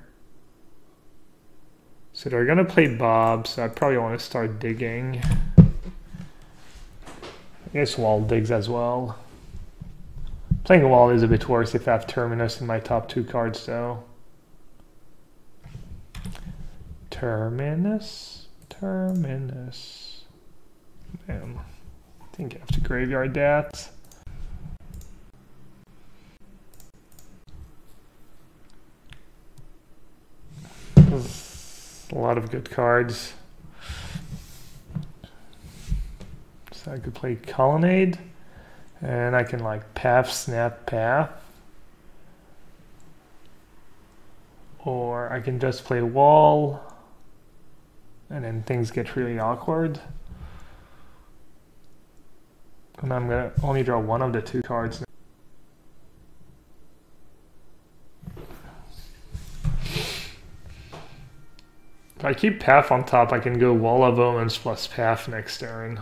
So they're gonna play Bob, so I probably want to start digging. I guess Wall digs as well. Playing Wall is a bit worse if I have Terminus in my top two cards though. Terminus? Terminus. Damn. I think I have to graveyard that. A lot of good cards. So I could play Colonnade, and I can like Path, Snap, Path. Or I can just play Wall, and then things get really awkward. And I'm gonna only draw one of the two cards. If I keep Path on top, I can go Wall of Omens plus Path next turn.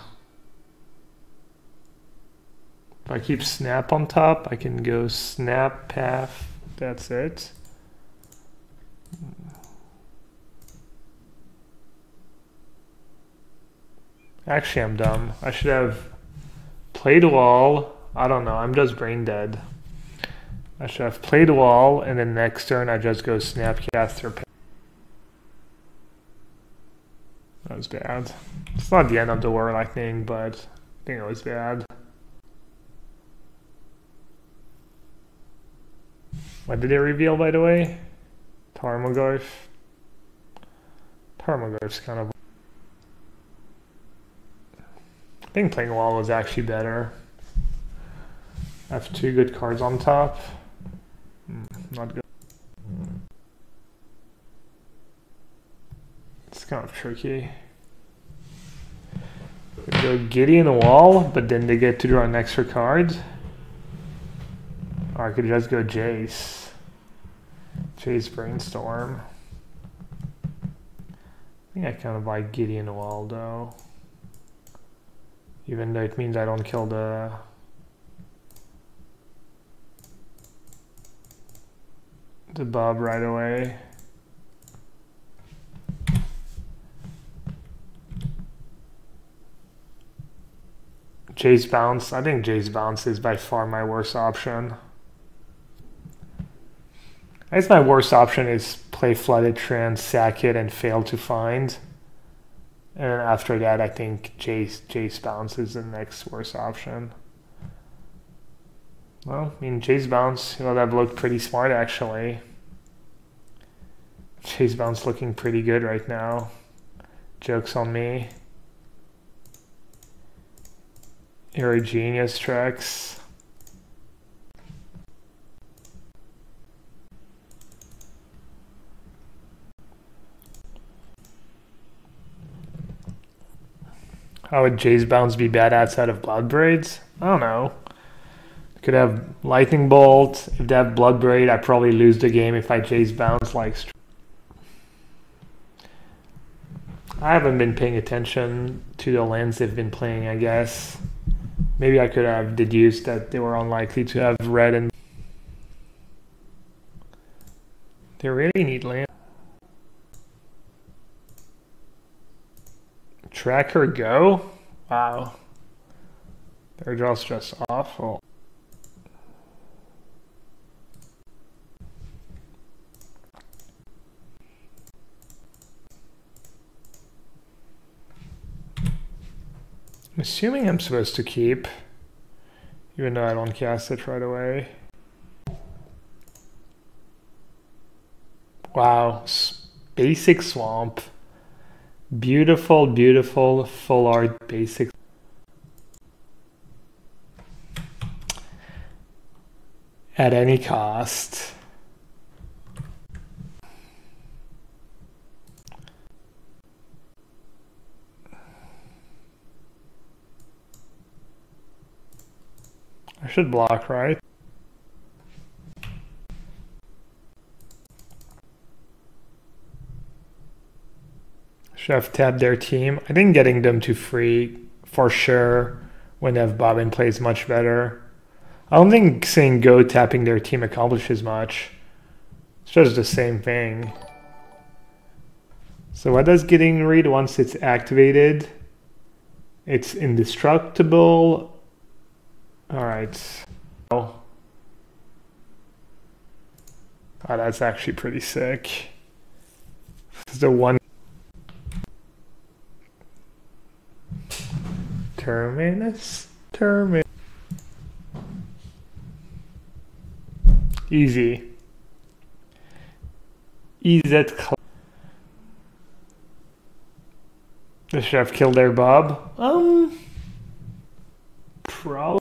If I keep Snap on top, I can go Snap, Path, that's it. Actually, I'm dumb. I should have played wall. I don't know. I'm just brain dead. I should have played wall, and then next turn I just go Snapcaster. That was bad. It's not the end of the world, I think, but I think it was bad. What did they reveal, by the way? Tarmogoyf. Tarmogoyf's kind of... I think playing wall was actually better. I have two good cards on top. Hmm, not good. It's kind of tricky. We go Gideon the Wall, but then they get to draw an extra card. Or I could just go Jace. Jace Brainstorm. I think I kind of like Gideon Wall though. Even though it means I don't kill the the Bob right away. Jace Bounce. I think Jace Bounce is by far my worst option. I guess my worst option is play Flooded Strand, sack it, and fail to find. And after that, I think Jace, Jace Bounce is the next worst option. Well, I mean, Jace Bounce, you know, that looked pretty smart actually. Jace Bounce looking pretty good right now. Joke's on me. You're genius, Trex. How would Jace Bounce be bad outside of Blood Braids? I don't know. Could have Lightning Bolt. If they have Blood Braid, I probably lose the game if I Jace Bounce like I haven't been paying attention to the lands they've been playing, I guess. Maybe I could have deduced that they were unlikely to have red and they really need land. Tracker go? Wow. Their draw's just awful. I'm assuming I'm supposed to keep, even though I don't cast it right away. Wow, basic swamp. Beautiful, beautiful full art basic. At any cost. I should block, right? Chef tab their team. I think getting them to free for sure when have Bobbin plays much better. I don't think saying go tapping their team accomplishes much. It's just the same thing. So what does getting read once it's activated? It's indestructible all right. Oh. oh, that's actually pretty sick. This is the one. Terminus? Terminus. Easy. Easy. The chef killed their Bob? Um, probably.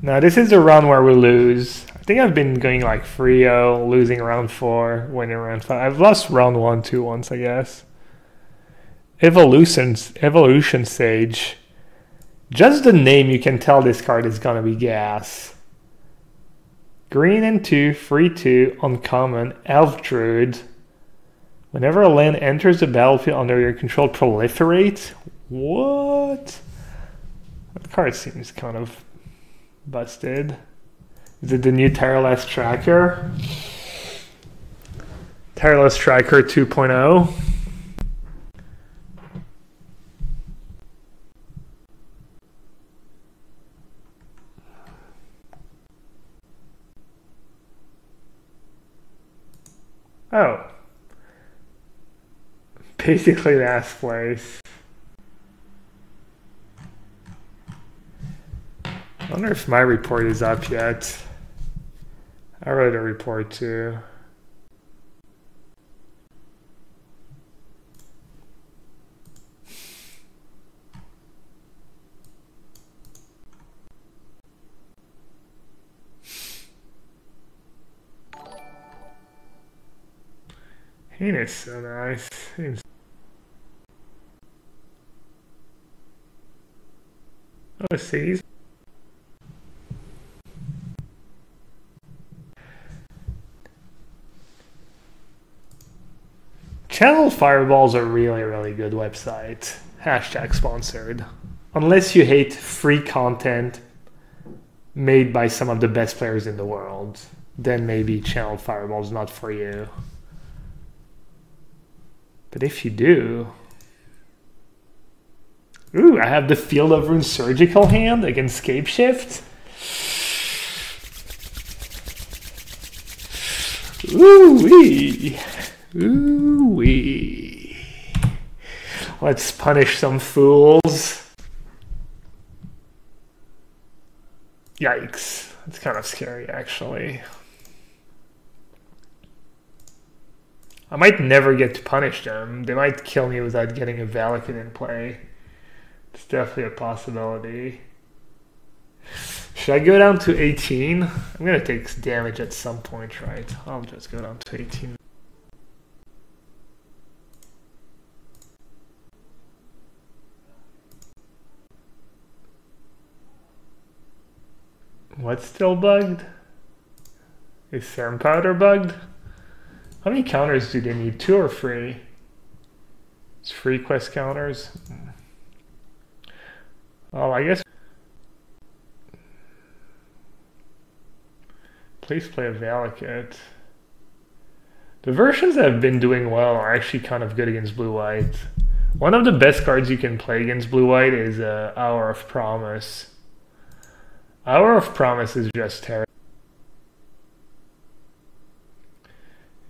Now this is the round where we lose. I think I've been going like 3-0, losing round 4, winning round 5. I've lost round 1 2 once, I guess. Evolution, Evolution Sage. Just the name, you can tell this card is gonna be gas. Green and 2, free 2, uncommon, Elf Druid. Whenever a land enters the battlefield under your control, proliferate? What? That card seems kind of busted. Is it the new Tireless Tracker? Tireless Tracker 2.0. Oh. Basically last place. I wonder if my report is up yet. I wrote a report too. Heinous so nice. Seems Oh, see. Channel Fireball's a really, really good website. Hashtag sponsored. Unless you hate free content made by some of the best players in the world, then maybe Channel Fireball's not for you. But if you do, ooh, I have the Field of Ruins Surgical Hand against Scapeshift. Ooh wee, ooh wee. Let's punish some fools. Yikes, that's kind of scary actually. I might never get to punish them. They might kill me without getting a Valakut in play. It's definitely a possibility. Should I go down to 18? I'm gonna take damage at some point, right? I'll just go down to 18. What's still bugged? Is Serum Powder bugged? How many counters do they need? Two or three? It's free quest counters. Oh, I guess. Please play a Valakut. The versions that have been doing well are actually kind of good against blue white. One of the best cards you can play against blue white is uh, Hour of Promise. Hour of Promise is just terrible.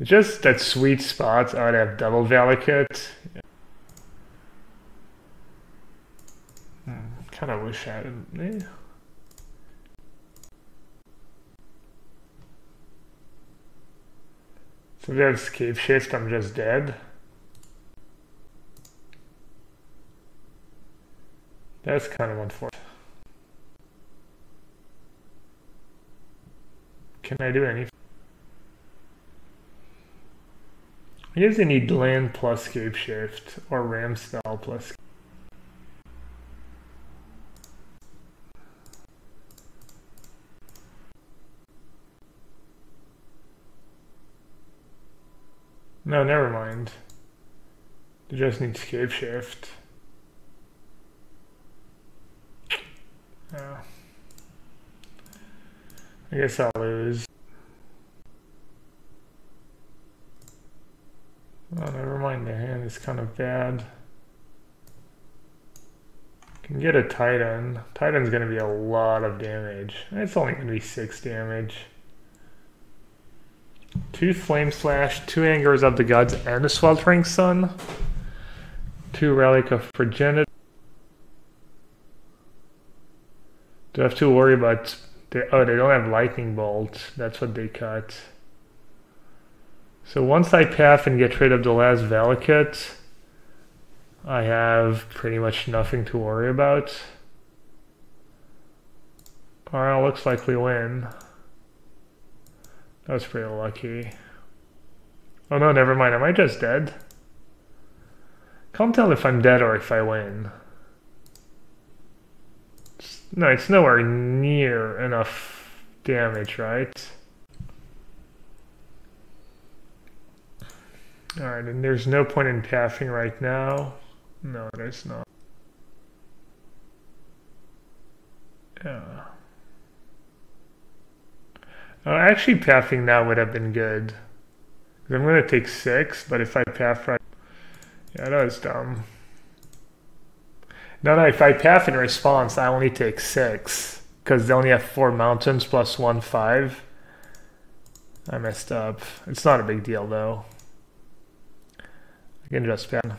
Just that sweet spot. I'd have double Valakut. Hmm, kind of wish I had. Eh. So I have Scapeshift, I'm just dead. That's kind of unfortunate. Can I do anything? I guess I need land plus Scapeshift or ram spell plus. No, never mind. They just need Scapeshift. Yeah. I guess I'll lose. Oh, never mind, the hand is kind of bad. Can get a Titan. Titan's going to be a lot of damage. It's only going to be 6 damage. Two Flame Slash, two Angers of the Gods, and a Sweltering Sun. Two Relic of Progenitus. Do I have to worry about... They, oh, they don't have Lightning Bolt. That's what they cut. So once I path and get rid of the last Valakut, I have pretty much nothing to worry about. Alright, looks like we win. That was pretty lucky. Oh no, never mind. Am I just dead? Can't tell if I'm dead or if I win. No, it's nowhere near enough damage, right? Alright, and there's no point in pathing right now. No, there's not. Yeah. Oh, actually, pathing now would have been good. I'm going to take six, but if I path right... Yeah, that was dumb. No, no, if I path in response, I only take six. Because they only have four mountains plus one five. I messed up. It's not a big deal, though. I can just pen.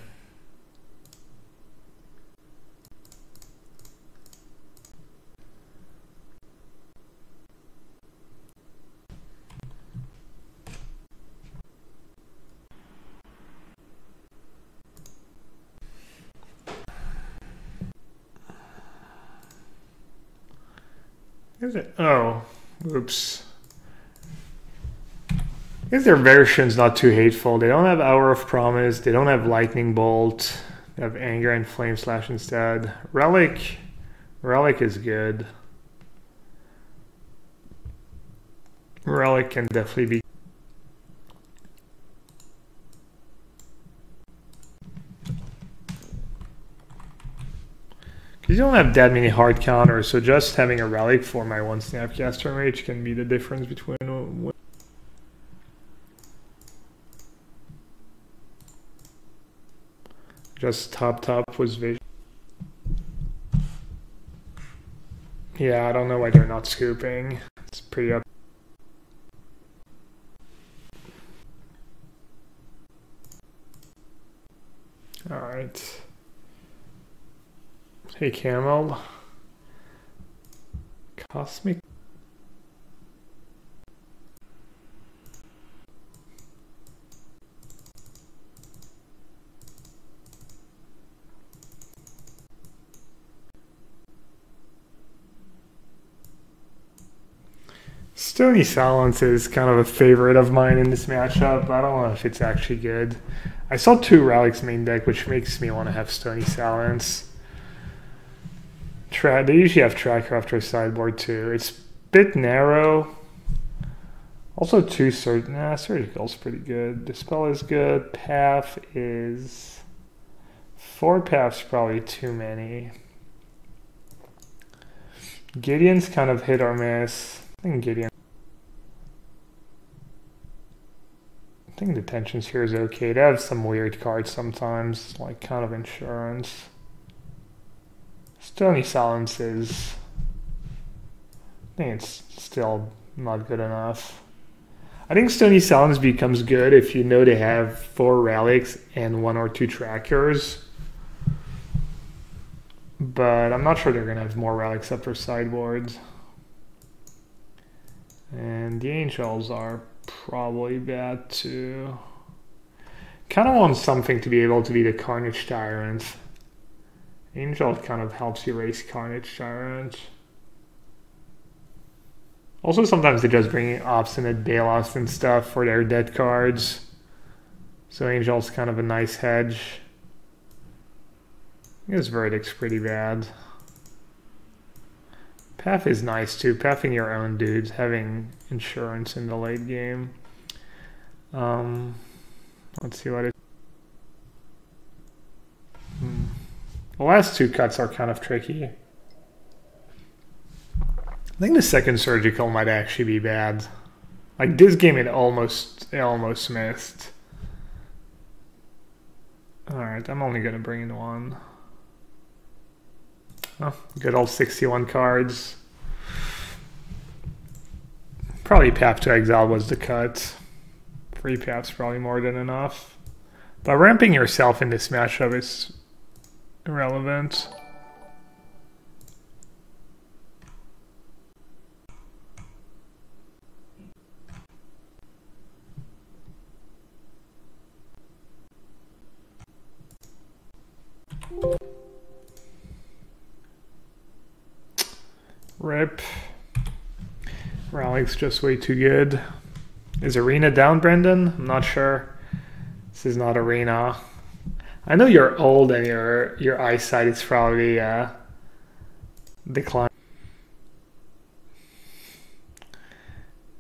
Is it? Oh, oops. Is their version's not too hateful? They don't have Hour of Promise. They don't have Lightning Bolt. They have Anger and Flame Slash instead. Relic, Relic is good. Relic can definitely be. Because you don't have that many hard counters, so just having a relic for my one Snapcaster Mage can be the difference between Just top top was vision. Yeah, I don't know why they're not scooping. It's pretty up. All right. Hey, Camel. Cosmic Stony Silence is kind of a favorite of mine in this matchup. I don't know if it's actually good. I saw two Relics main deck, which makes me want to have Stony Silence. They usually have Tracker after a sideboard too. It's a bit narrow. Also, two surg. Nah, surgical's pretty good. Dispel is good. Path is four paths probably too many. Gideon's kind of hit or miss. I think Gideon. I think the tensions here is okay. They have some weird cards sometimes, like kind of insurance. Stony Silence is... I think it's still not good enough. I think Stony Silence becomes good if you know they have four relics and one or two trackers. But I'm not sure they're going to have more relics up for sideboards. And the angels are probably bad too. Kind of want something to be able to be the Carnage Tyrant. Angel kind of helps you raise Carnage Tyrant. Also, sometimes they just bring Obstinate Baloths and stuff for their dead cards. So Angel's kind of a nice hedge. This Verdict's pretty bad. Path is nice too. Pathing your own dudes, having insurance in the late game. Um, let's see what it. Hmm. The last two cuts are kind of tricky. I think the second surgical might actually be bad. Like this game, it almost it almost missed. All right, I'm only gonna bring in one. Oh, good old 61 cards. Probably Path to Exile was the cut. Free Path's probably more than enough. But ramping yourself in this matchup is irrelevant. Rip. Relic's just way too good. Is Arena down, Brendan? I'm not sure. This is not Arena. I know you're old and your your eyesight is probably uh, declining.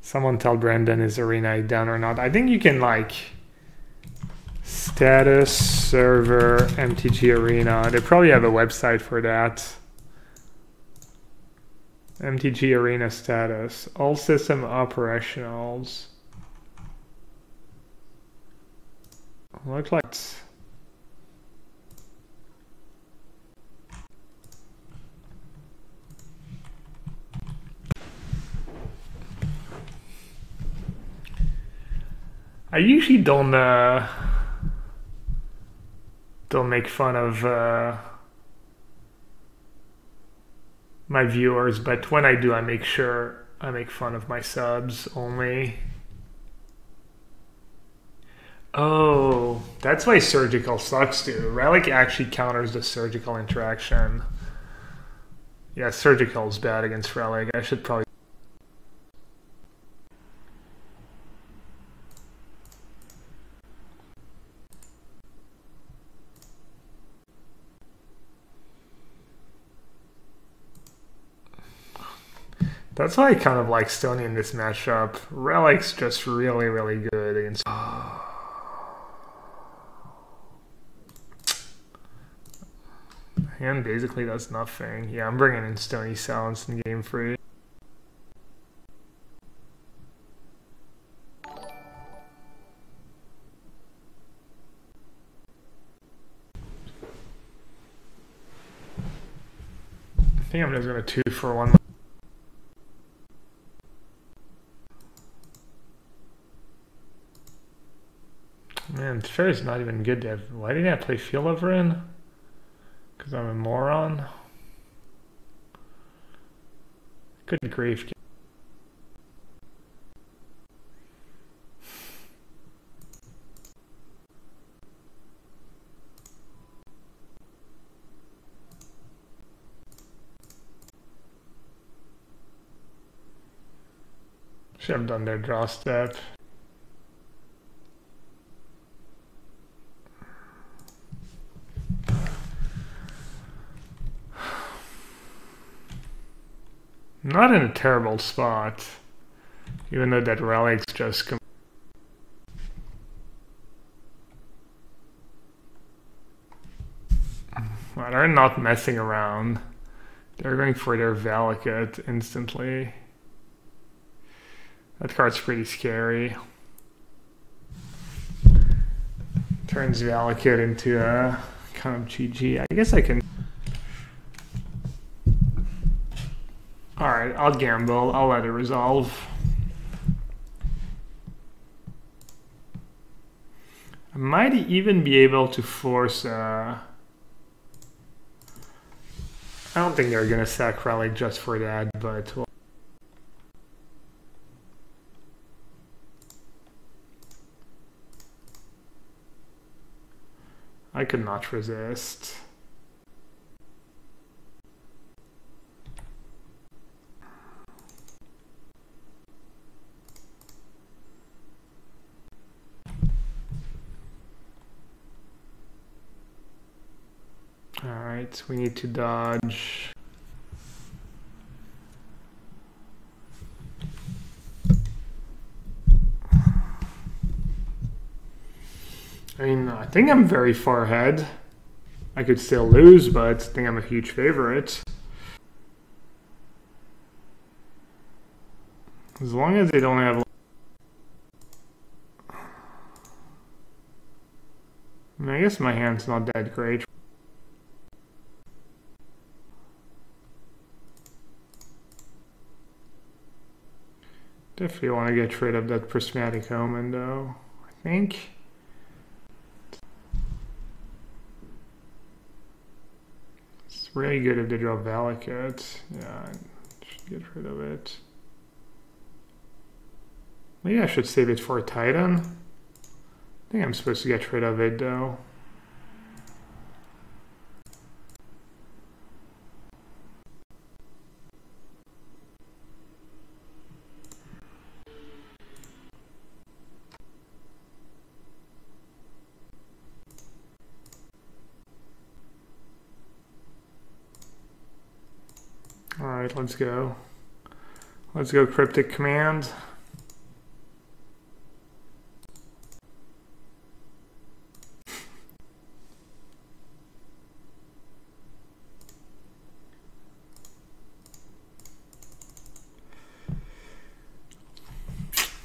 Someone tell Brendan is Arena down or not. I think you can like status server MTG Arena. They probably have a website for that. MTG Arena status. All system operationals. Look like I usually don't uh, don't make fun of uh, my viewers, but when I do, I make sure I make fun of my subs only. Oh, that's why surgical sucks too. Relic actually counters the surgical interaction. Yeah, surgical's bad against Relic. I should probably. That's why I kind of like Stony in this matchup. Relic's just really, really good against. Hand basically does nothing. Yeah, I'm bringing in Stony Silence and Game Free. I think I'm just gonna two for one. Is not even good. To have, why didn't I play Field of Ruin? Because I'm a moron. Good grief. Should have done their draw step. Not in a terrible spot. Even though that relic's just... Well, they're not messing around. They're going for their Valakut instantly. That card's pretty scary. Turns Valakut into a kind of GG. I guess I can... Alright, I'll gamble. I'll let it resolve. I might even be able to force... Uh... I don't think they're going to sack Relic just for that, but... We'll I could not resist. Alright, we need to dodge. I mean, I think I'm very far ahead. I could still lose, but I think I'm a huge favorite. As long as they don't have... I, I guess my hand's not that great. Definitely want to get rid of that prismatic omen though, I think. It's really good if they draw Valakut. Yeah, I should get rid of it. Maybe I should save it for a Titan. I think I'm supposed to get rid of it though. Alright, let's go. Let's go cryptic command.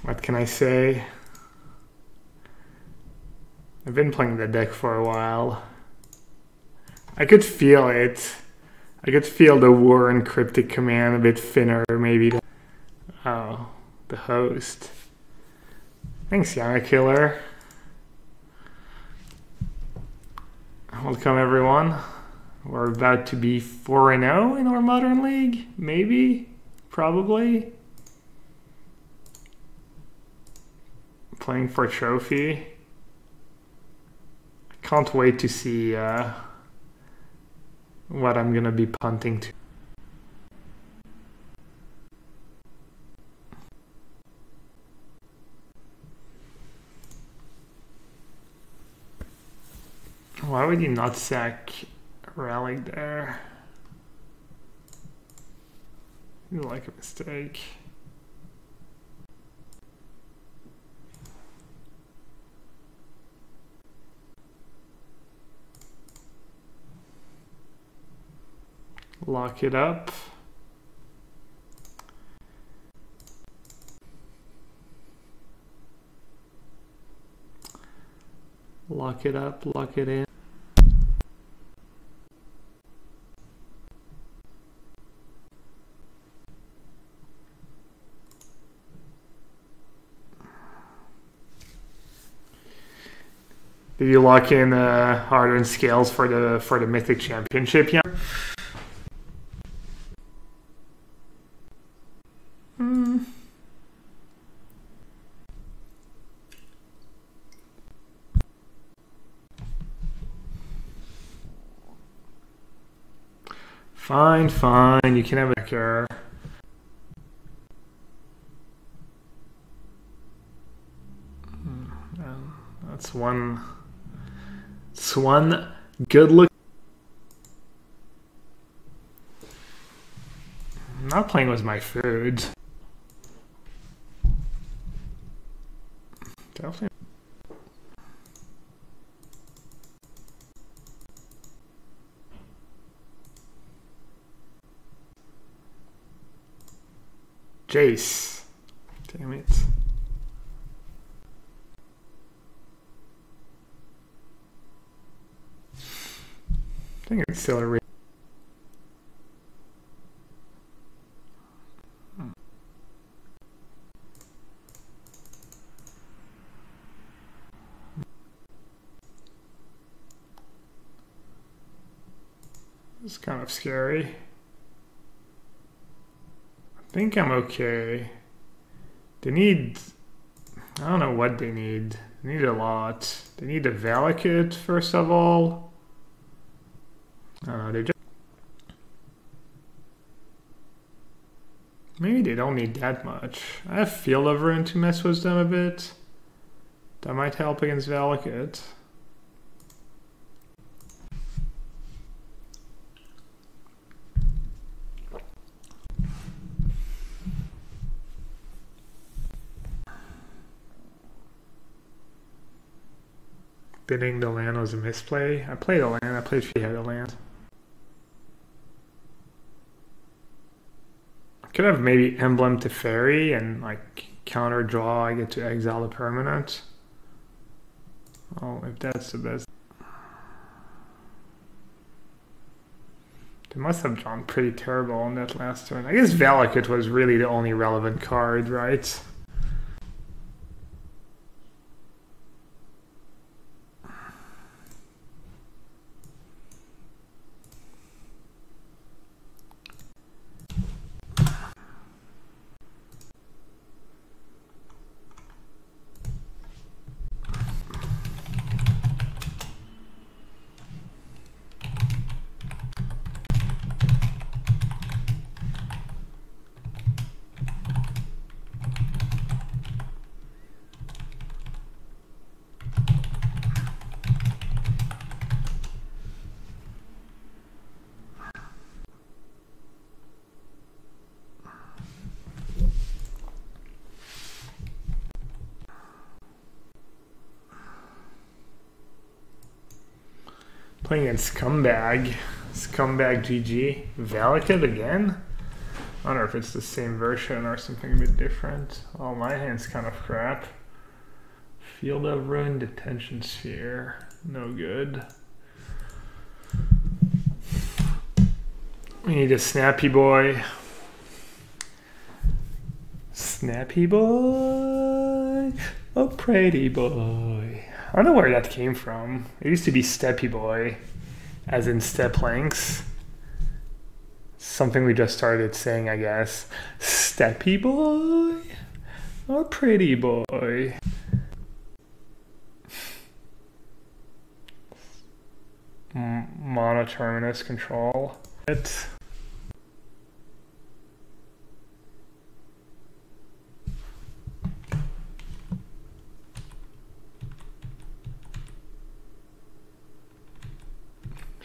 What can I say? I've been playing the deck for a while. I could feel it. I could feel the war and cryptic command a bit thinner, maybe. The, oh, the host. Thanks, Yana Killer. Welcome, everyone. We're about to be 4 0 in our modern league. Maybe. Probably. Playing for a trophy. Can't wait to see. Uh, what I'm going to be punting to. Why would you not sack Relic there? You Like a mistake. Lock it up. Lock it up, lock it in. Did you lock in uh, Hardened Scales for the for the Mythic Championship? Yeah. Fine, fine. You can have a care. Hmm, that's one. It's one good look. Not playing with my food. Definitely. Jace. Damn it. I think it's still a re- It's kind of scary. I think I'm okay. They need... I don't know what they need. They need a lot. They need a Valakut, first of all. Uh, they just Maybe they don't need that much. I have Field of Ruin to mess with them a bit. That might help against Valakut. Bidding the land was a misplay. I played a land, I played Fiat a land. Could have maybe Emblem Teferi and like counter draw, I get to exile a permanent. Oh, if that's the best. They must have drawn pretty terrible on that last turn. I guess Valakut was really the only relevant card, right? Playing against Scumbag. Scumbag GG. Valakut again? I don't know if it's the same version or something a bit different. Oh, my hand's kind of crap. Field of Ruin, Detention Sphere. No good. We need a Snappy Boy. Snappy Boy. Oh, pretty boy. I don't know where that came from. It used to be Steppy Boy, as in step lengths. Something we just started saying, I guess. Steppy Boy or Pretty Boy. Monoterminus control. It.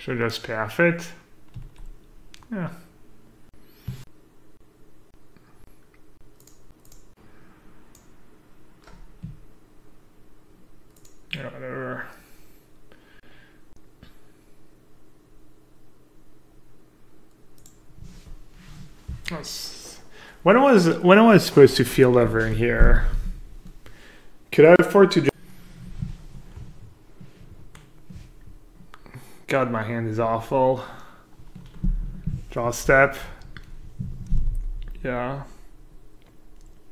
Should just it. Yeah. Whatever. When was when was supposed to Field of Ruin here? Could I afford to? God, my hand is awful. Draw step. Yeah.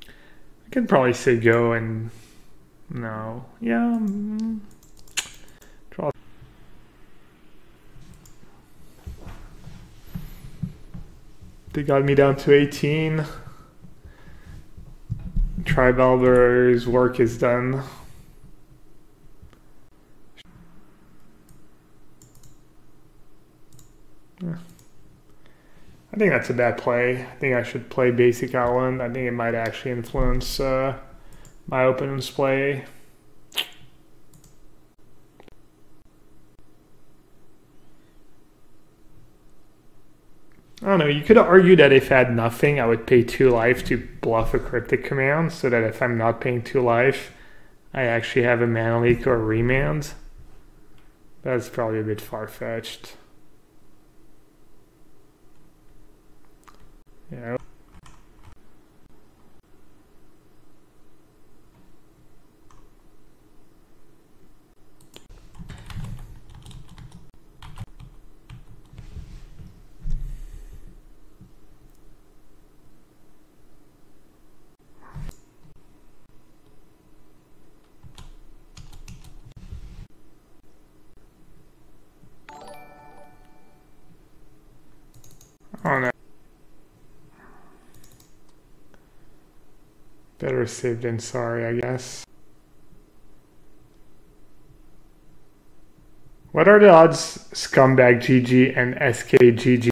I could probably say go and no. Yeah. Mm, draw. They got me down to 18. Tribalber's work is done. I think that's a bad play. I think I should play basic island. I think it might actually influence uh, my opponent's play. I don't know, you could argue that if I had nothing, I would pay 2 life to bluff a cryptic command, so that if I'm not paying 2 life, I actually have a mana leak or a remand. That's probably a bit far-fetched. Yeah. Oh no. Safe than sorry, I guess. What are the odds Scumbag GG and SKGG?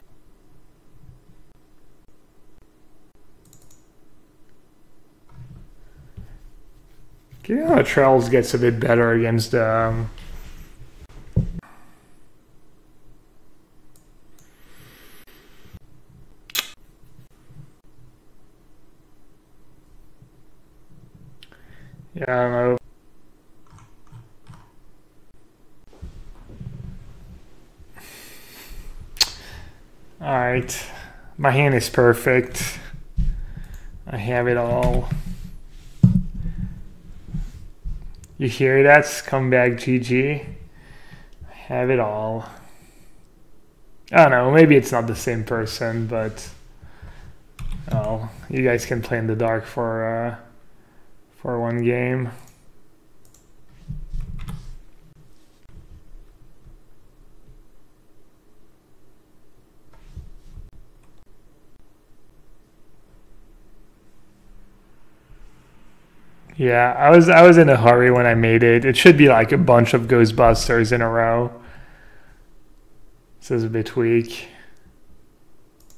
Yeah, Trails gets a bit better against um, I know. Alright. My hand is perfect. I have it all. You hear that? Scumbag GG. I have it all. I don't know, maybe it's not the same person, but... Oh, you guys can play in the dark for... Uh, for one game. Yeah, I was I was in a hurry when I made it. It should be like a bunch of Ghostbusters in a row. This is a bit weak.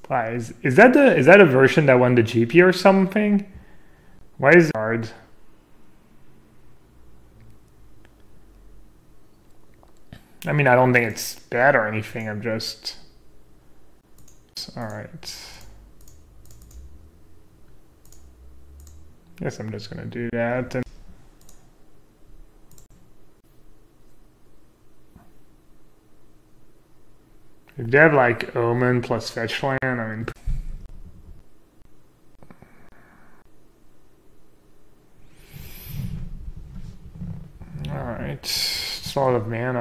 Why is is that the is that a version that won the GP or something? Why is it hard? I mean, I don't think it's bad or anything. I'm just... All right. Guess I'm just going to do that. And if they have like Omen plus fetch land, I mean... Alright, it's a lot of mana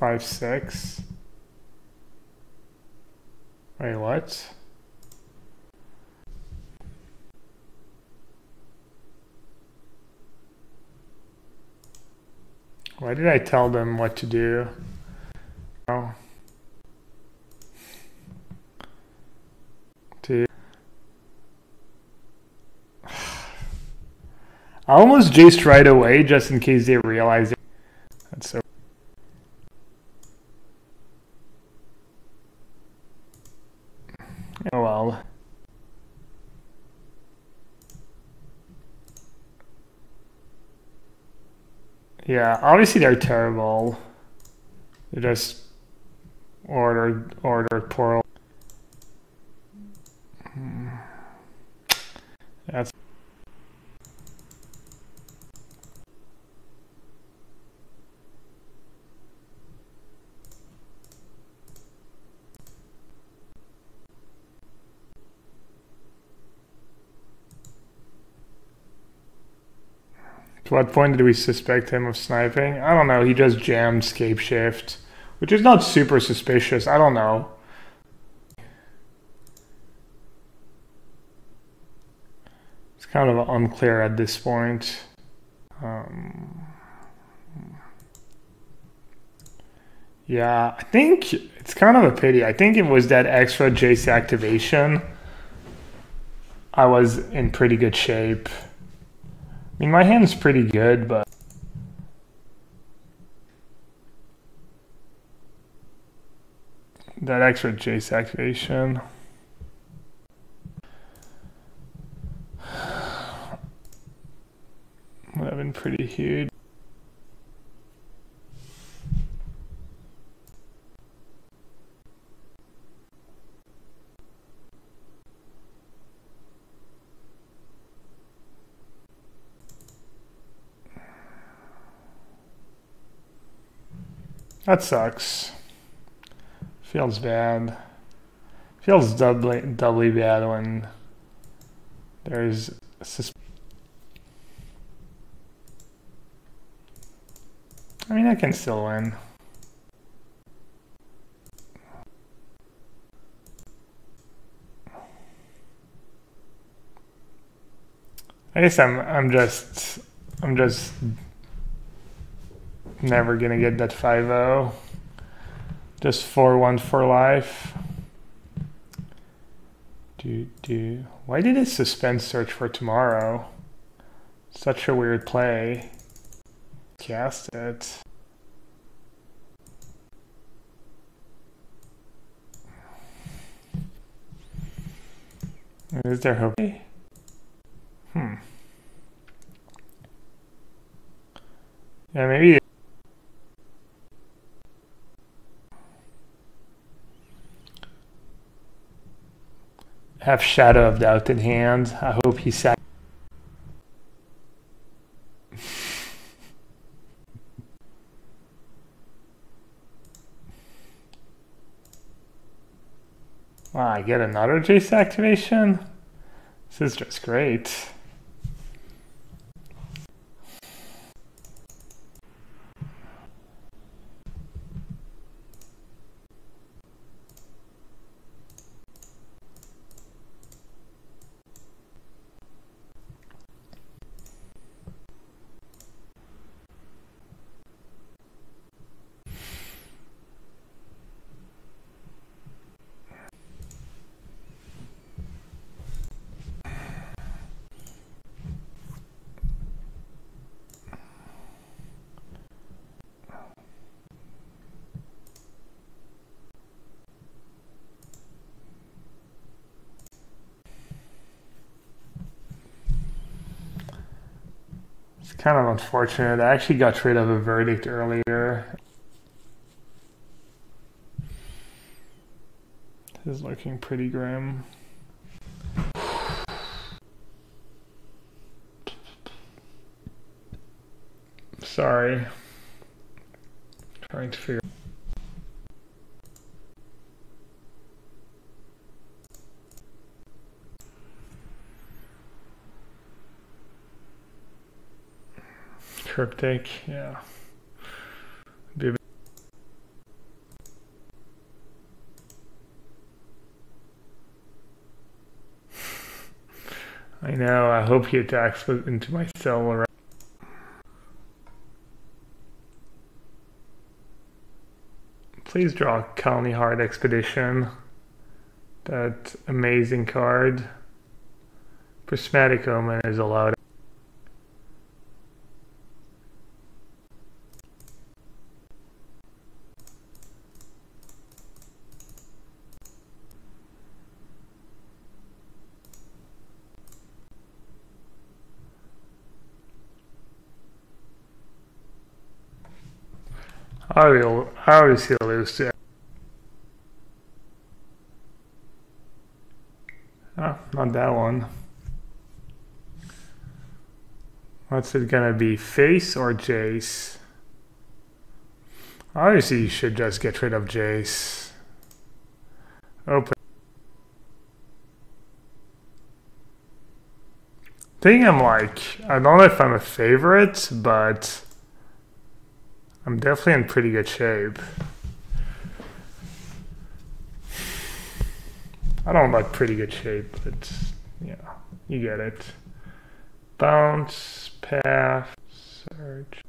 five, six. Wait, what? Why did I tell them what to do? Oh. To I almost jaced right away just in case they realize it. That's so Oh well. Yeah, obviously they're terrible. They just ordered ordered poor. Hmm. That's To what point did we suspect him of sniping? I don't know. He just jammed Scapeshift, which is not super suspicious. I don't know. It's kind of unclear at this point. Um, yeah, I think it's kind of a pity. I think it was that extra Jace activation. I was in pretty good shape. I mean, my hand's pretty good, but... That extra Jace activation... Would have been pretty huge. That sucks. Feels bad. Feels doubly doubly bad when there's sus I mean, I can still win. I guess I'm I'm just I'm just Never gonna get that 5-0. Just 4-1 for life. Do, do. Why did it suspend search for tomorrow? Such a weird play. Cast it. Is there hope? Hmm. Yeah, maybe have Shadow of Doubt in hand. I hope he sac. wow, I get another Jace activation? This is just great. Kind of unfortunate. I actually got rid of a verdict earlier. This is looking pretty grim. Sorry. Trying to figure cryptic, yeah. I know, I hope he attacks into my cell Please draw Khalni Heart Expedition. That amazing card. Prismatic Omen is allowed. To. Oh, ah, not that one. What's it gonna be? Face or Jace? Obviously, you should just get rid of Jace. Open. I think I'm like, I don't know if I'm a favorite, but I'm definitely in pretty good shape. I don't like pretty good shape, but yeah, you get it. Bounce, path, search.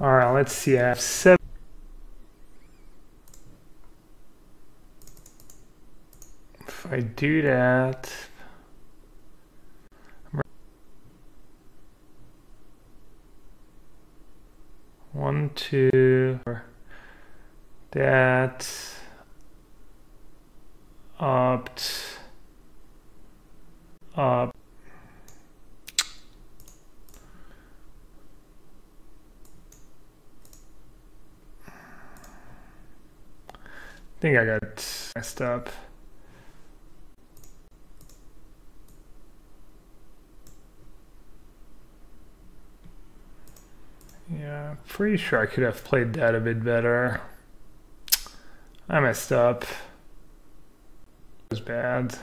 All right, let's see. I have seven. If I do that, two, that, opt, up. I think I got messed up. Yeah, pretty sure I could have played that a bit better. I messed up. It was bad.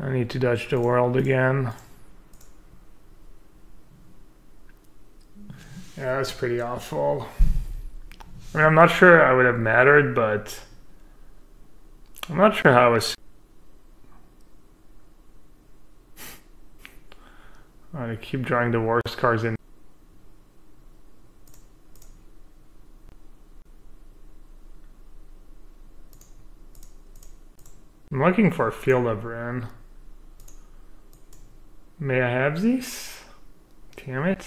I need to dodge the world again. Yeah, that's pretty awful. I mean, I'm not sure I would have mattered, but I'm not sure how I was. I keep drawing the worst cards in. I'm looking for a field of Ruin. May I have these? Damn it.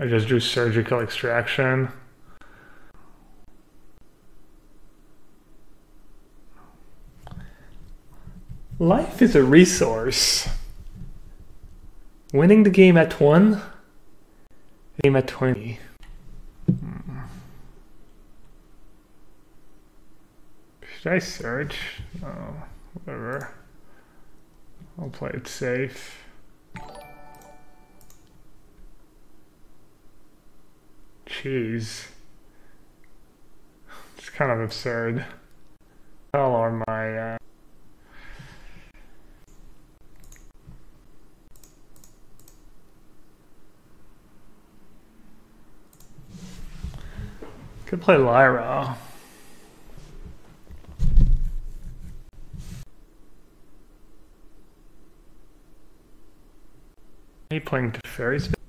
I just do surgical extraction. Life is a resource. Winning the game at 1, game at 20. Hmm. Should I search? Oh, whatever. I'll play it safe. Jeez. It's kind of absurd. Hell are my uh, Could play Lyra. Are you playing Teferi's?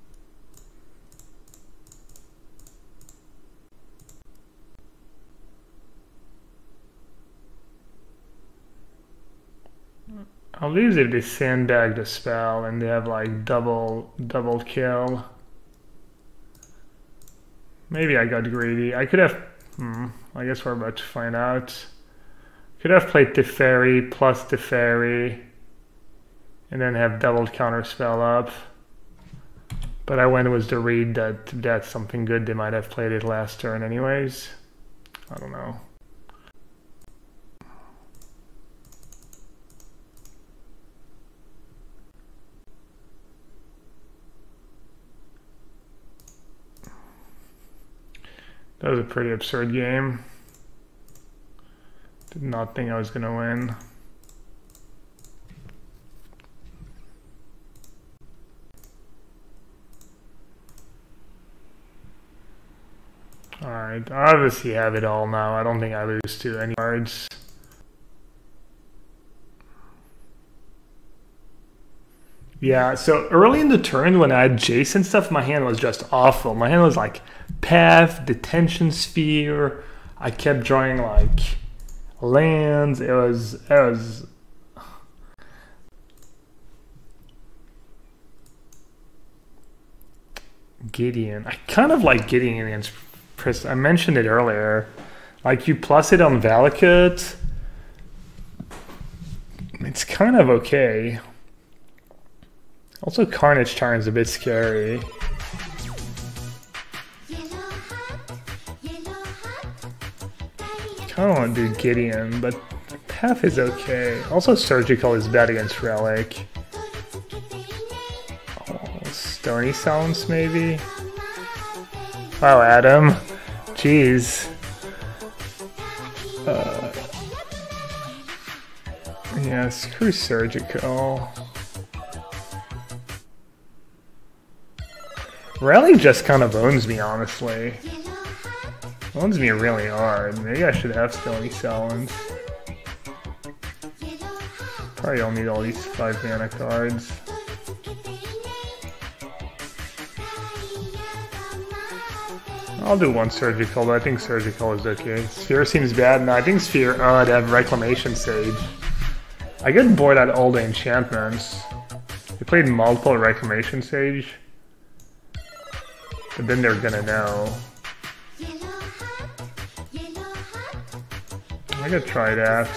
I'll if they sandbag the spell and they have like double double kill. Maybe I got greedy. I could have. Hmm, I guess we're about to find out. Could have played Teferi plus Teferi, and then have doubled counter spell up. But I went with the read that that's something good. They might have played it last turn anyways. I don't know. That was a pretty absurd game. Did not think I was going to win. Alright, obviously have it all now. I don't think I lose to any cards. Yeah, so early in the turn when I had Jason stuff, my hand was just awful. My hand was like Path, Detention Sphere. I kept drawing like lands. It was it was Gideon. I kind of like Gideon against Pris. I mentioned it earlier. Like you plus it on Valakut. It's kind of okay. Also, Carnage Tyrant's a bit scary. Kind of want to do Gideon, but Path is okay. Also, Surgical is bad against Relic. Stony Silence, maybe? Wow, Adam. Jeez. Uh, yeah, screw Surgical. Rally just kind of owns me, honestly. Owns me really hard. Maybe I should have Stony Silence. Probably don't need all these 5 mana cards. I'll do one surgical, but I think surgical is okay. Sphere seems bad. No, I think Sphere, uh, oh, I'd have Reclamation Sage. I get bored at all the enchantments. They played multiple Reclamation Sage. But then they're gonna know. I could try that.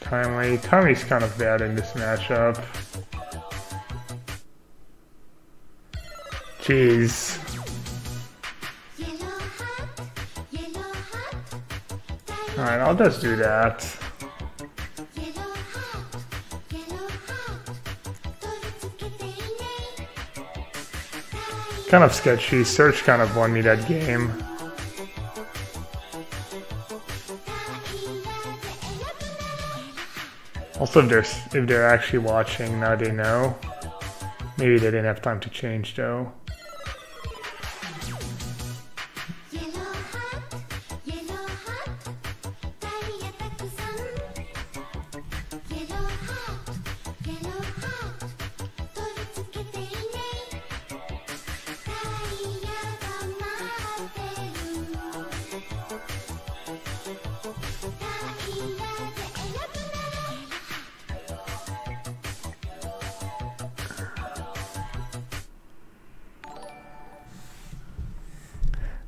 Timely. Timely's kind of bad in this matchup. Jeez. Alright, I'll just do that. Kind of sketchy. Search kind of won me that game. Also, if they're, if they're actually watching, now they know. Maybe they didn't have time to change though.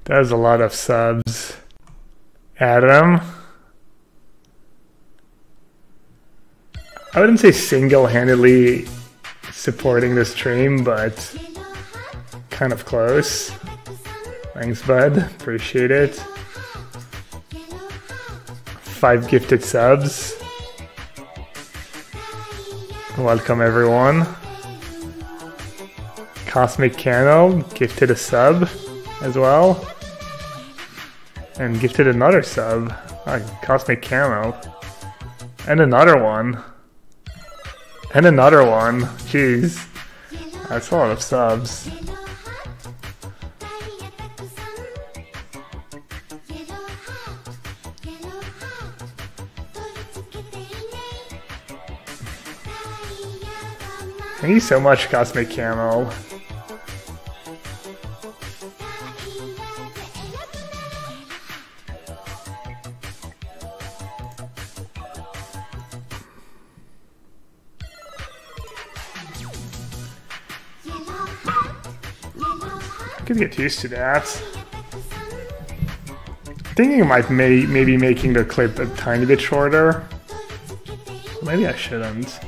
That was a lot of subs. Adam. I wouldn't say single-handedly supporting this stream, but kind of close. Thanks, bud. Appreciate it. Five gifted subs. Welcome, everyone. Cosmic Candle gifted a sub as well. And gifted another sub, uh, Cosmic Camo. And another one. And another one. Jeez. That's a lot of subs. Thank you so much, Cosmic Camo. Used to that. Thinking might may, maybe making the clip a tiny bit shorter. Maybe I shouldn't.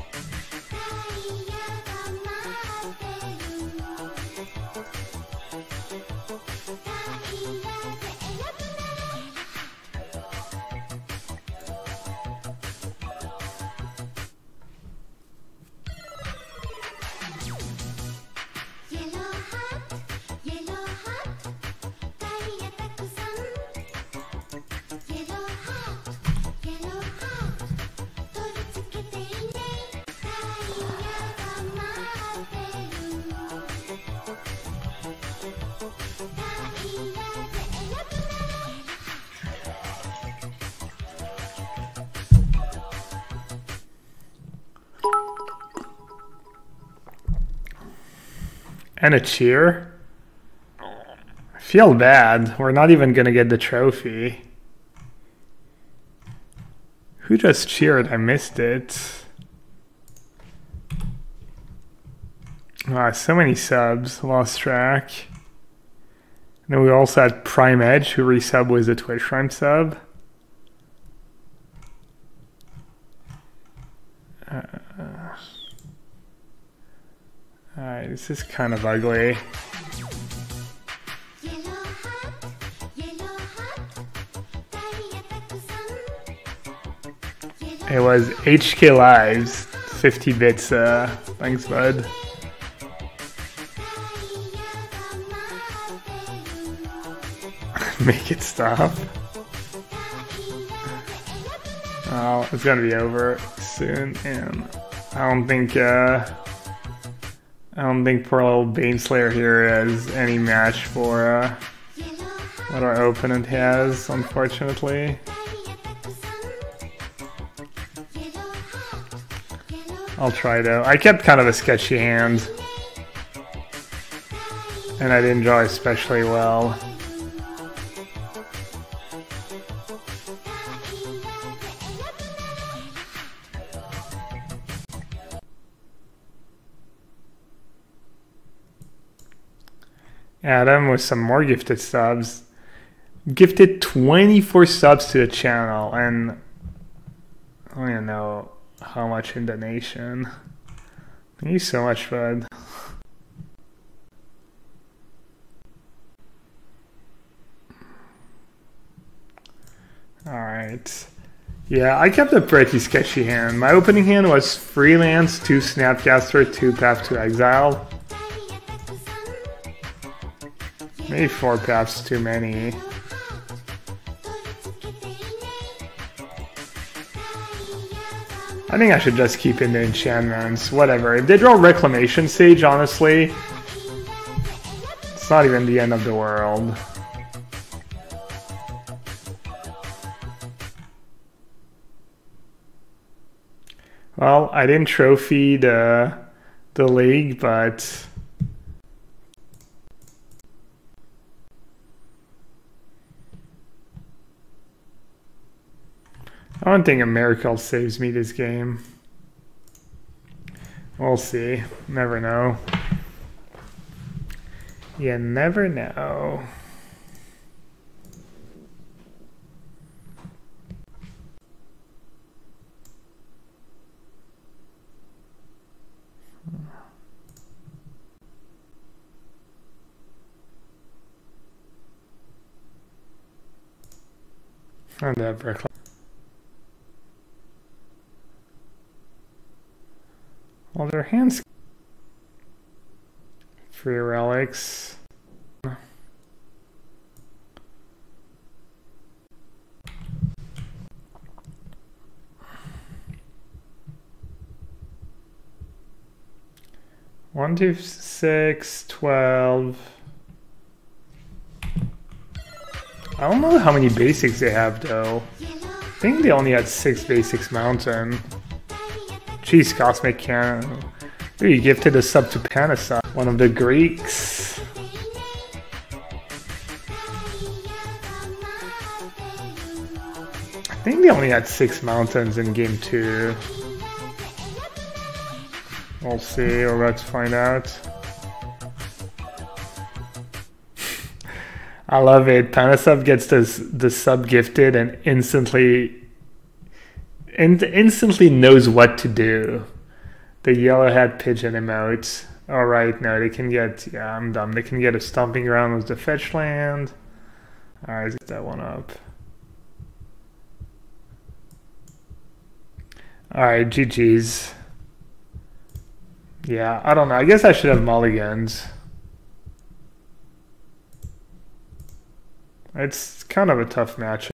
And a cheer? I feel bad. We're not even going to get the trophy. Who just cheered? I missed it. Wow, so many subs. Lost track. And then we also had Prime Edge, who resub was a Twitch Prime sub. Uh, Alright, this is kind of ugly. It was HK Lives, 50 bits, uh, thanks bud. Make it stop. Oh, it's gonna be over soon, and I don't think, uh, I don't think poor little Baneslayer here has any match for, uh, what our opponent has, unfortunately. I'll try though. I kept kind of a sketchy hand. And I didn't draw especially well. Adam with some more gifted subs. Gifted 24 subs to the channel and I don't even know how much in the nation. Thank you so much, bud. Alright. Yeah, I kept a pretty sketchy hand. My opening hand was Freelance, 2 Snapcaster, 2 Path to Exile. Maybe 4 paths too many. I think I should just keep in the enchantments. Whatever. If they draw Reclamation Sage, honestly, it's not even the end of the world. Well, I didn't trophy the, the league, but... I don't think a miracle saves me this game. We'll see. Never know. You never know. And that brick. Well, their hands. Free relics. One, two, six, twelve. I don't know how many basics they have though. I think they only had six basics mountain. Jeez, Cosmic Cannon. Ooh, you gifted a sub to Panacea, one of the Greeks. I think they only had six mountains in game two. We'll see, about to find out. I love it. Panasub gets this the sub gifted and instantly and instantly knows what to do. The yellow hat pigeon emote. Alright, no, they can get, yeah, I'm dumb. They can get a stomping ground with the fetch land. Alright, get that one up. Alright, GG's. Yeah, I don't know. I guess I should have mulligans. It's kind of a tough match.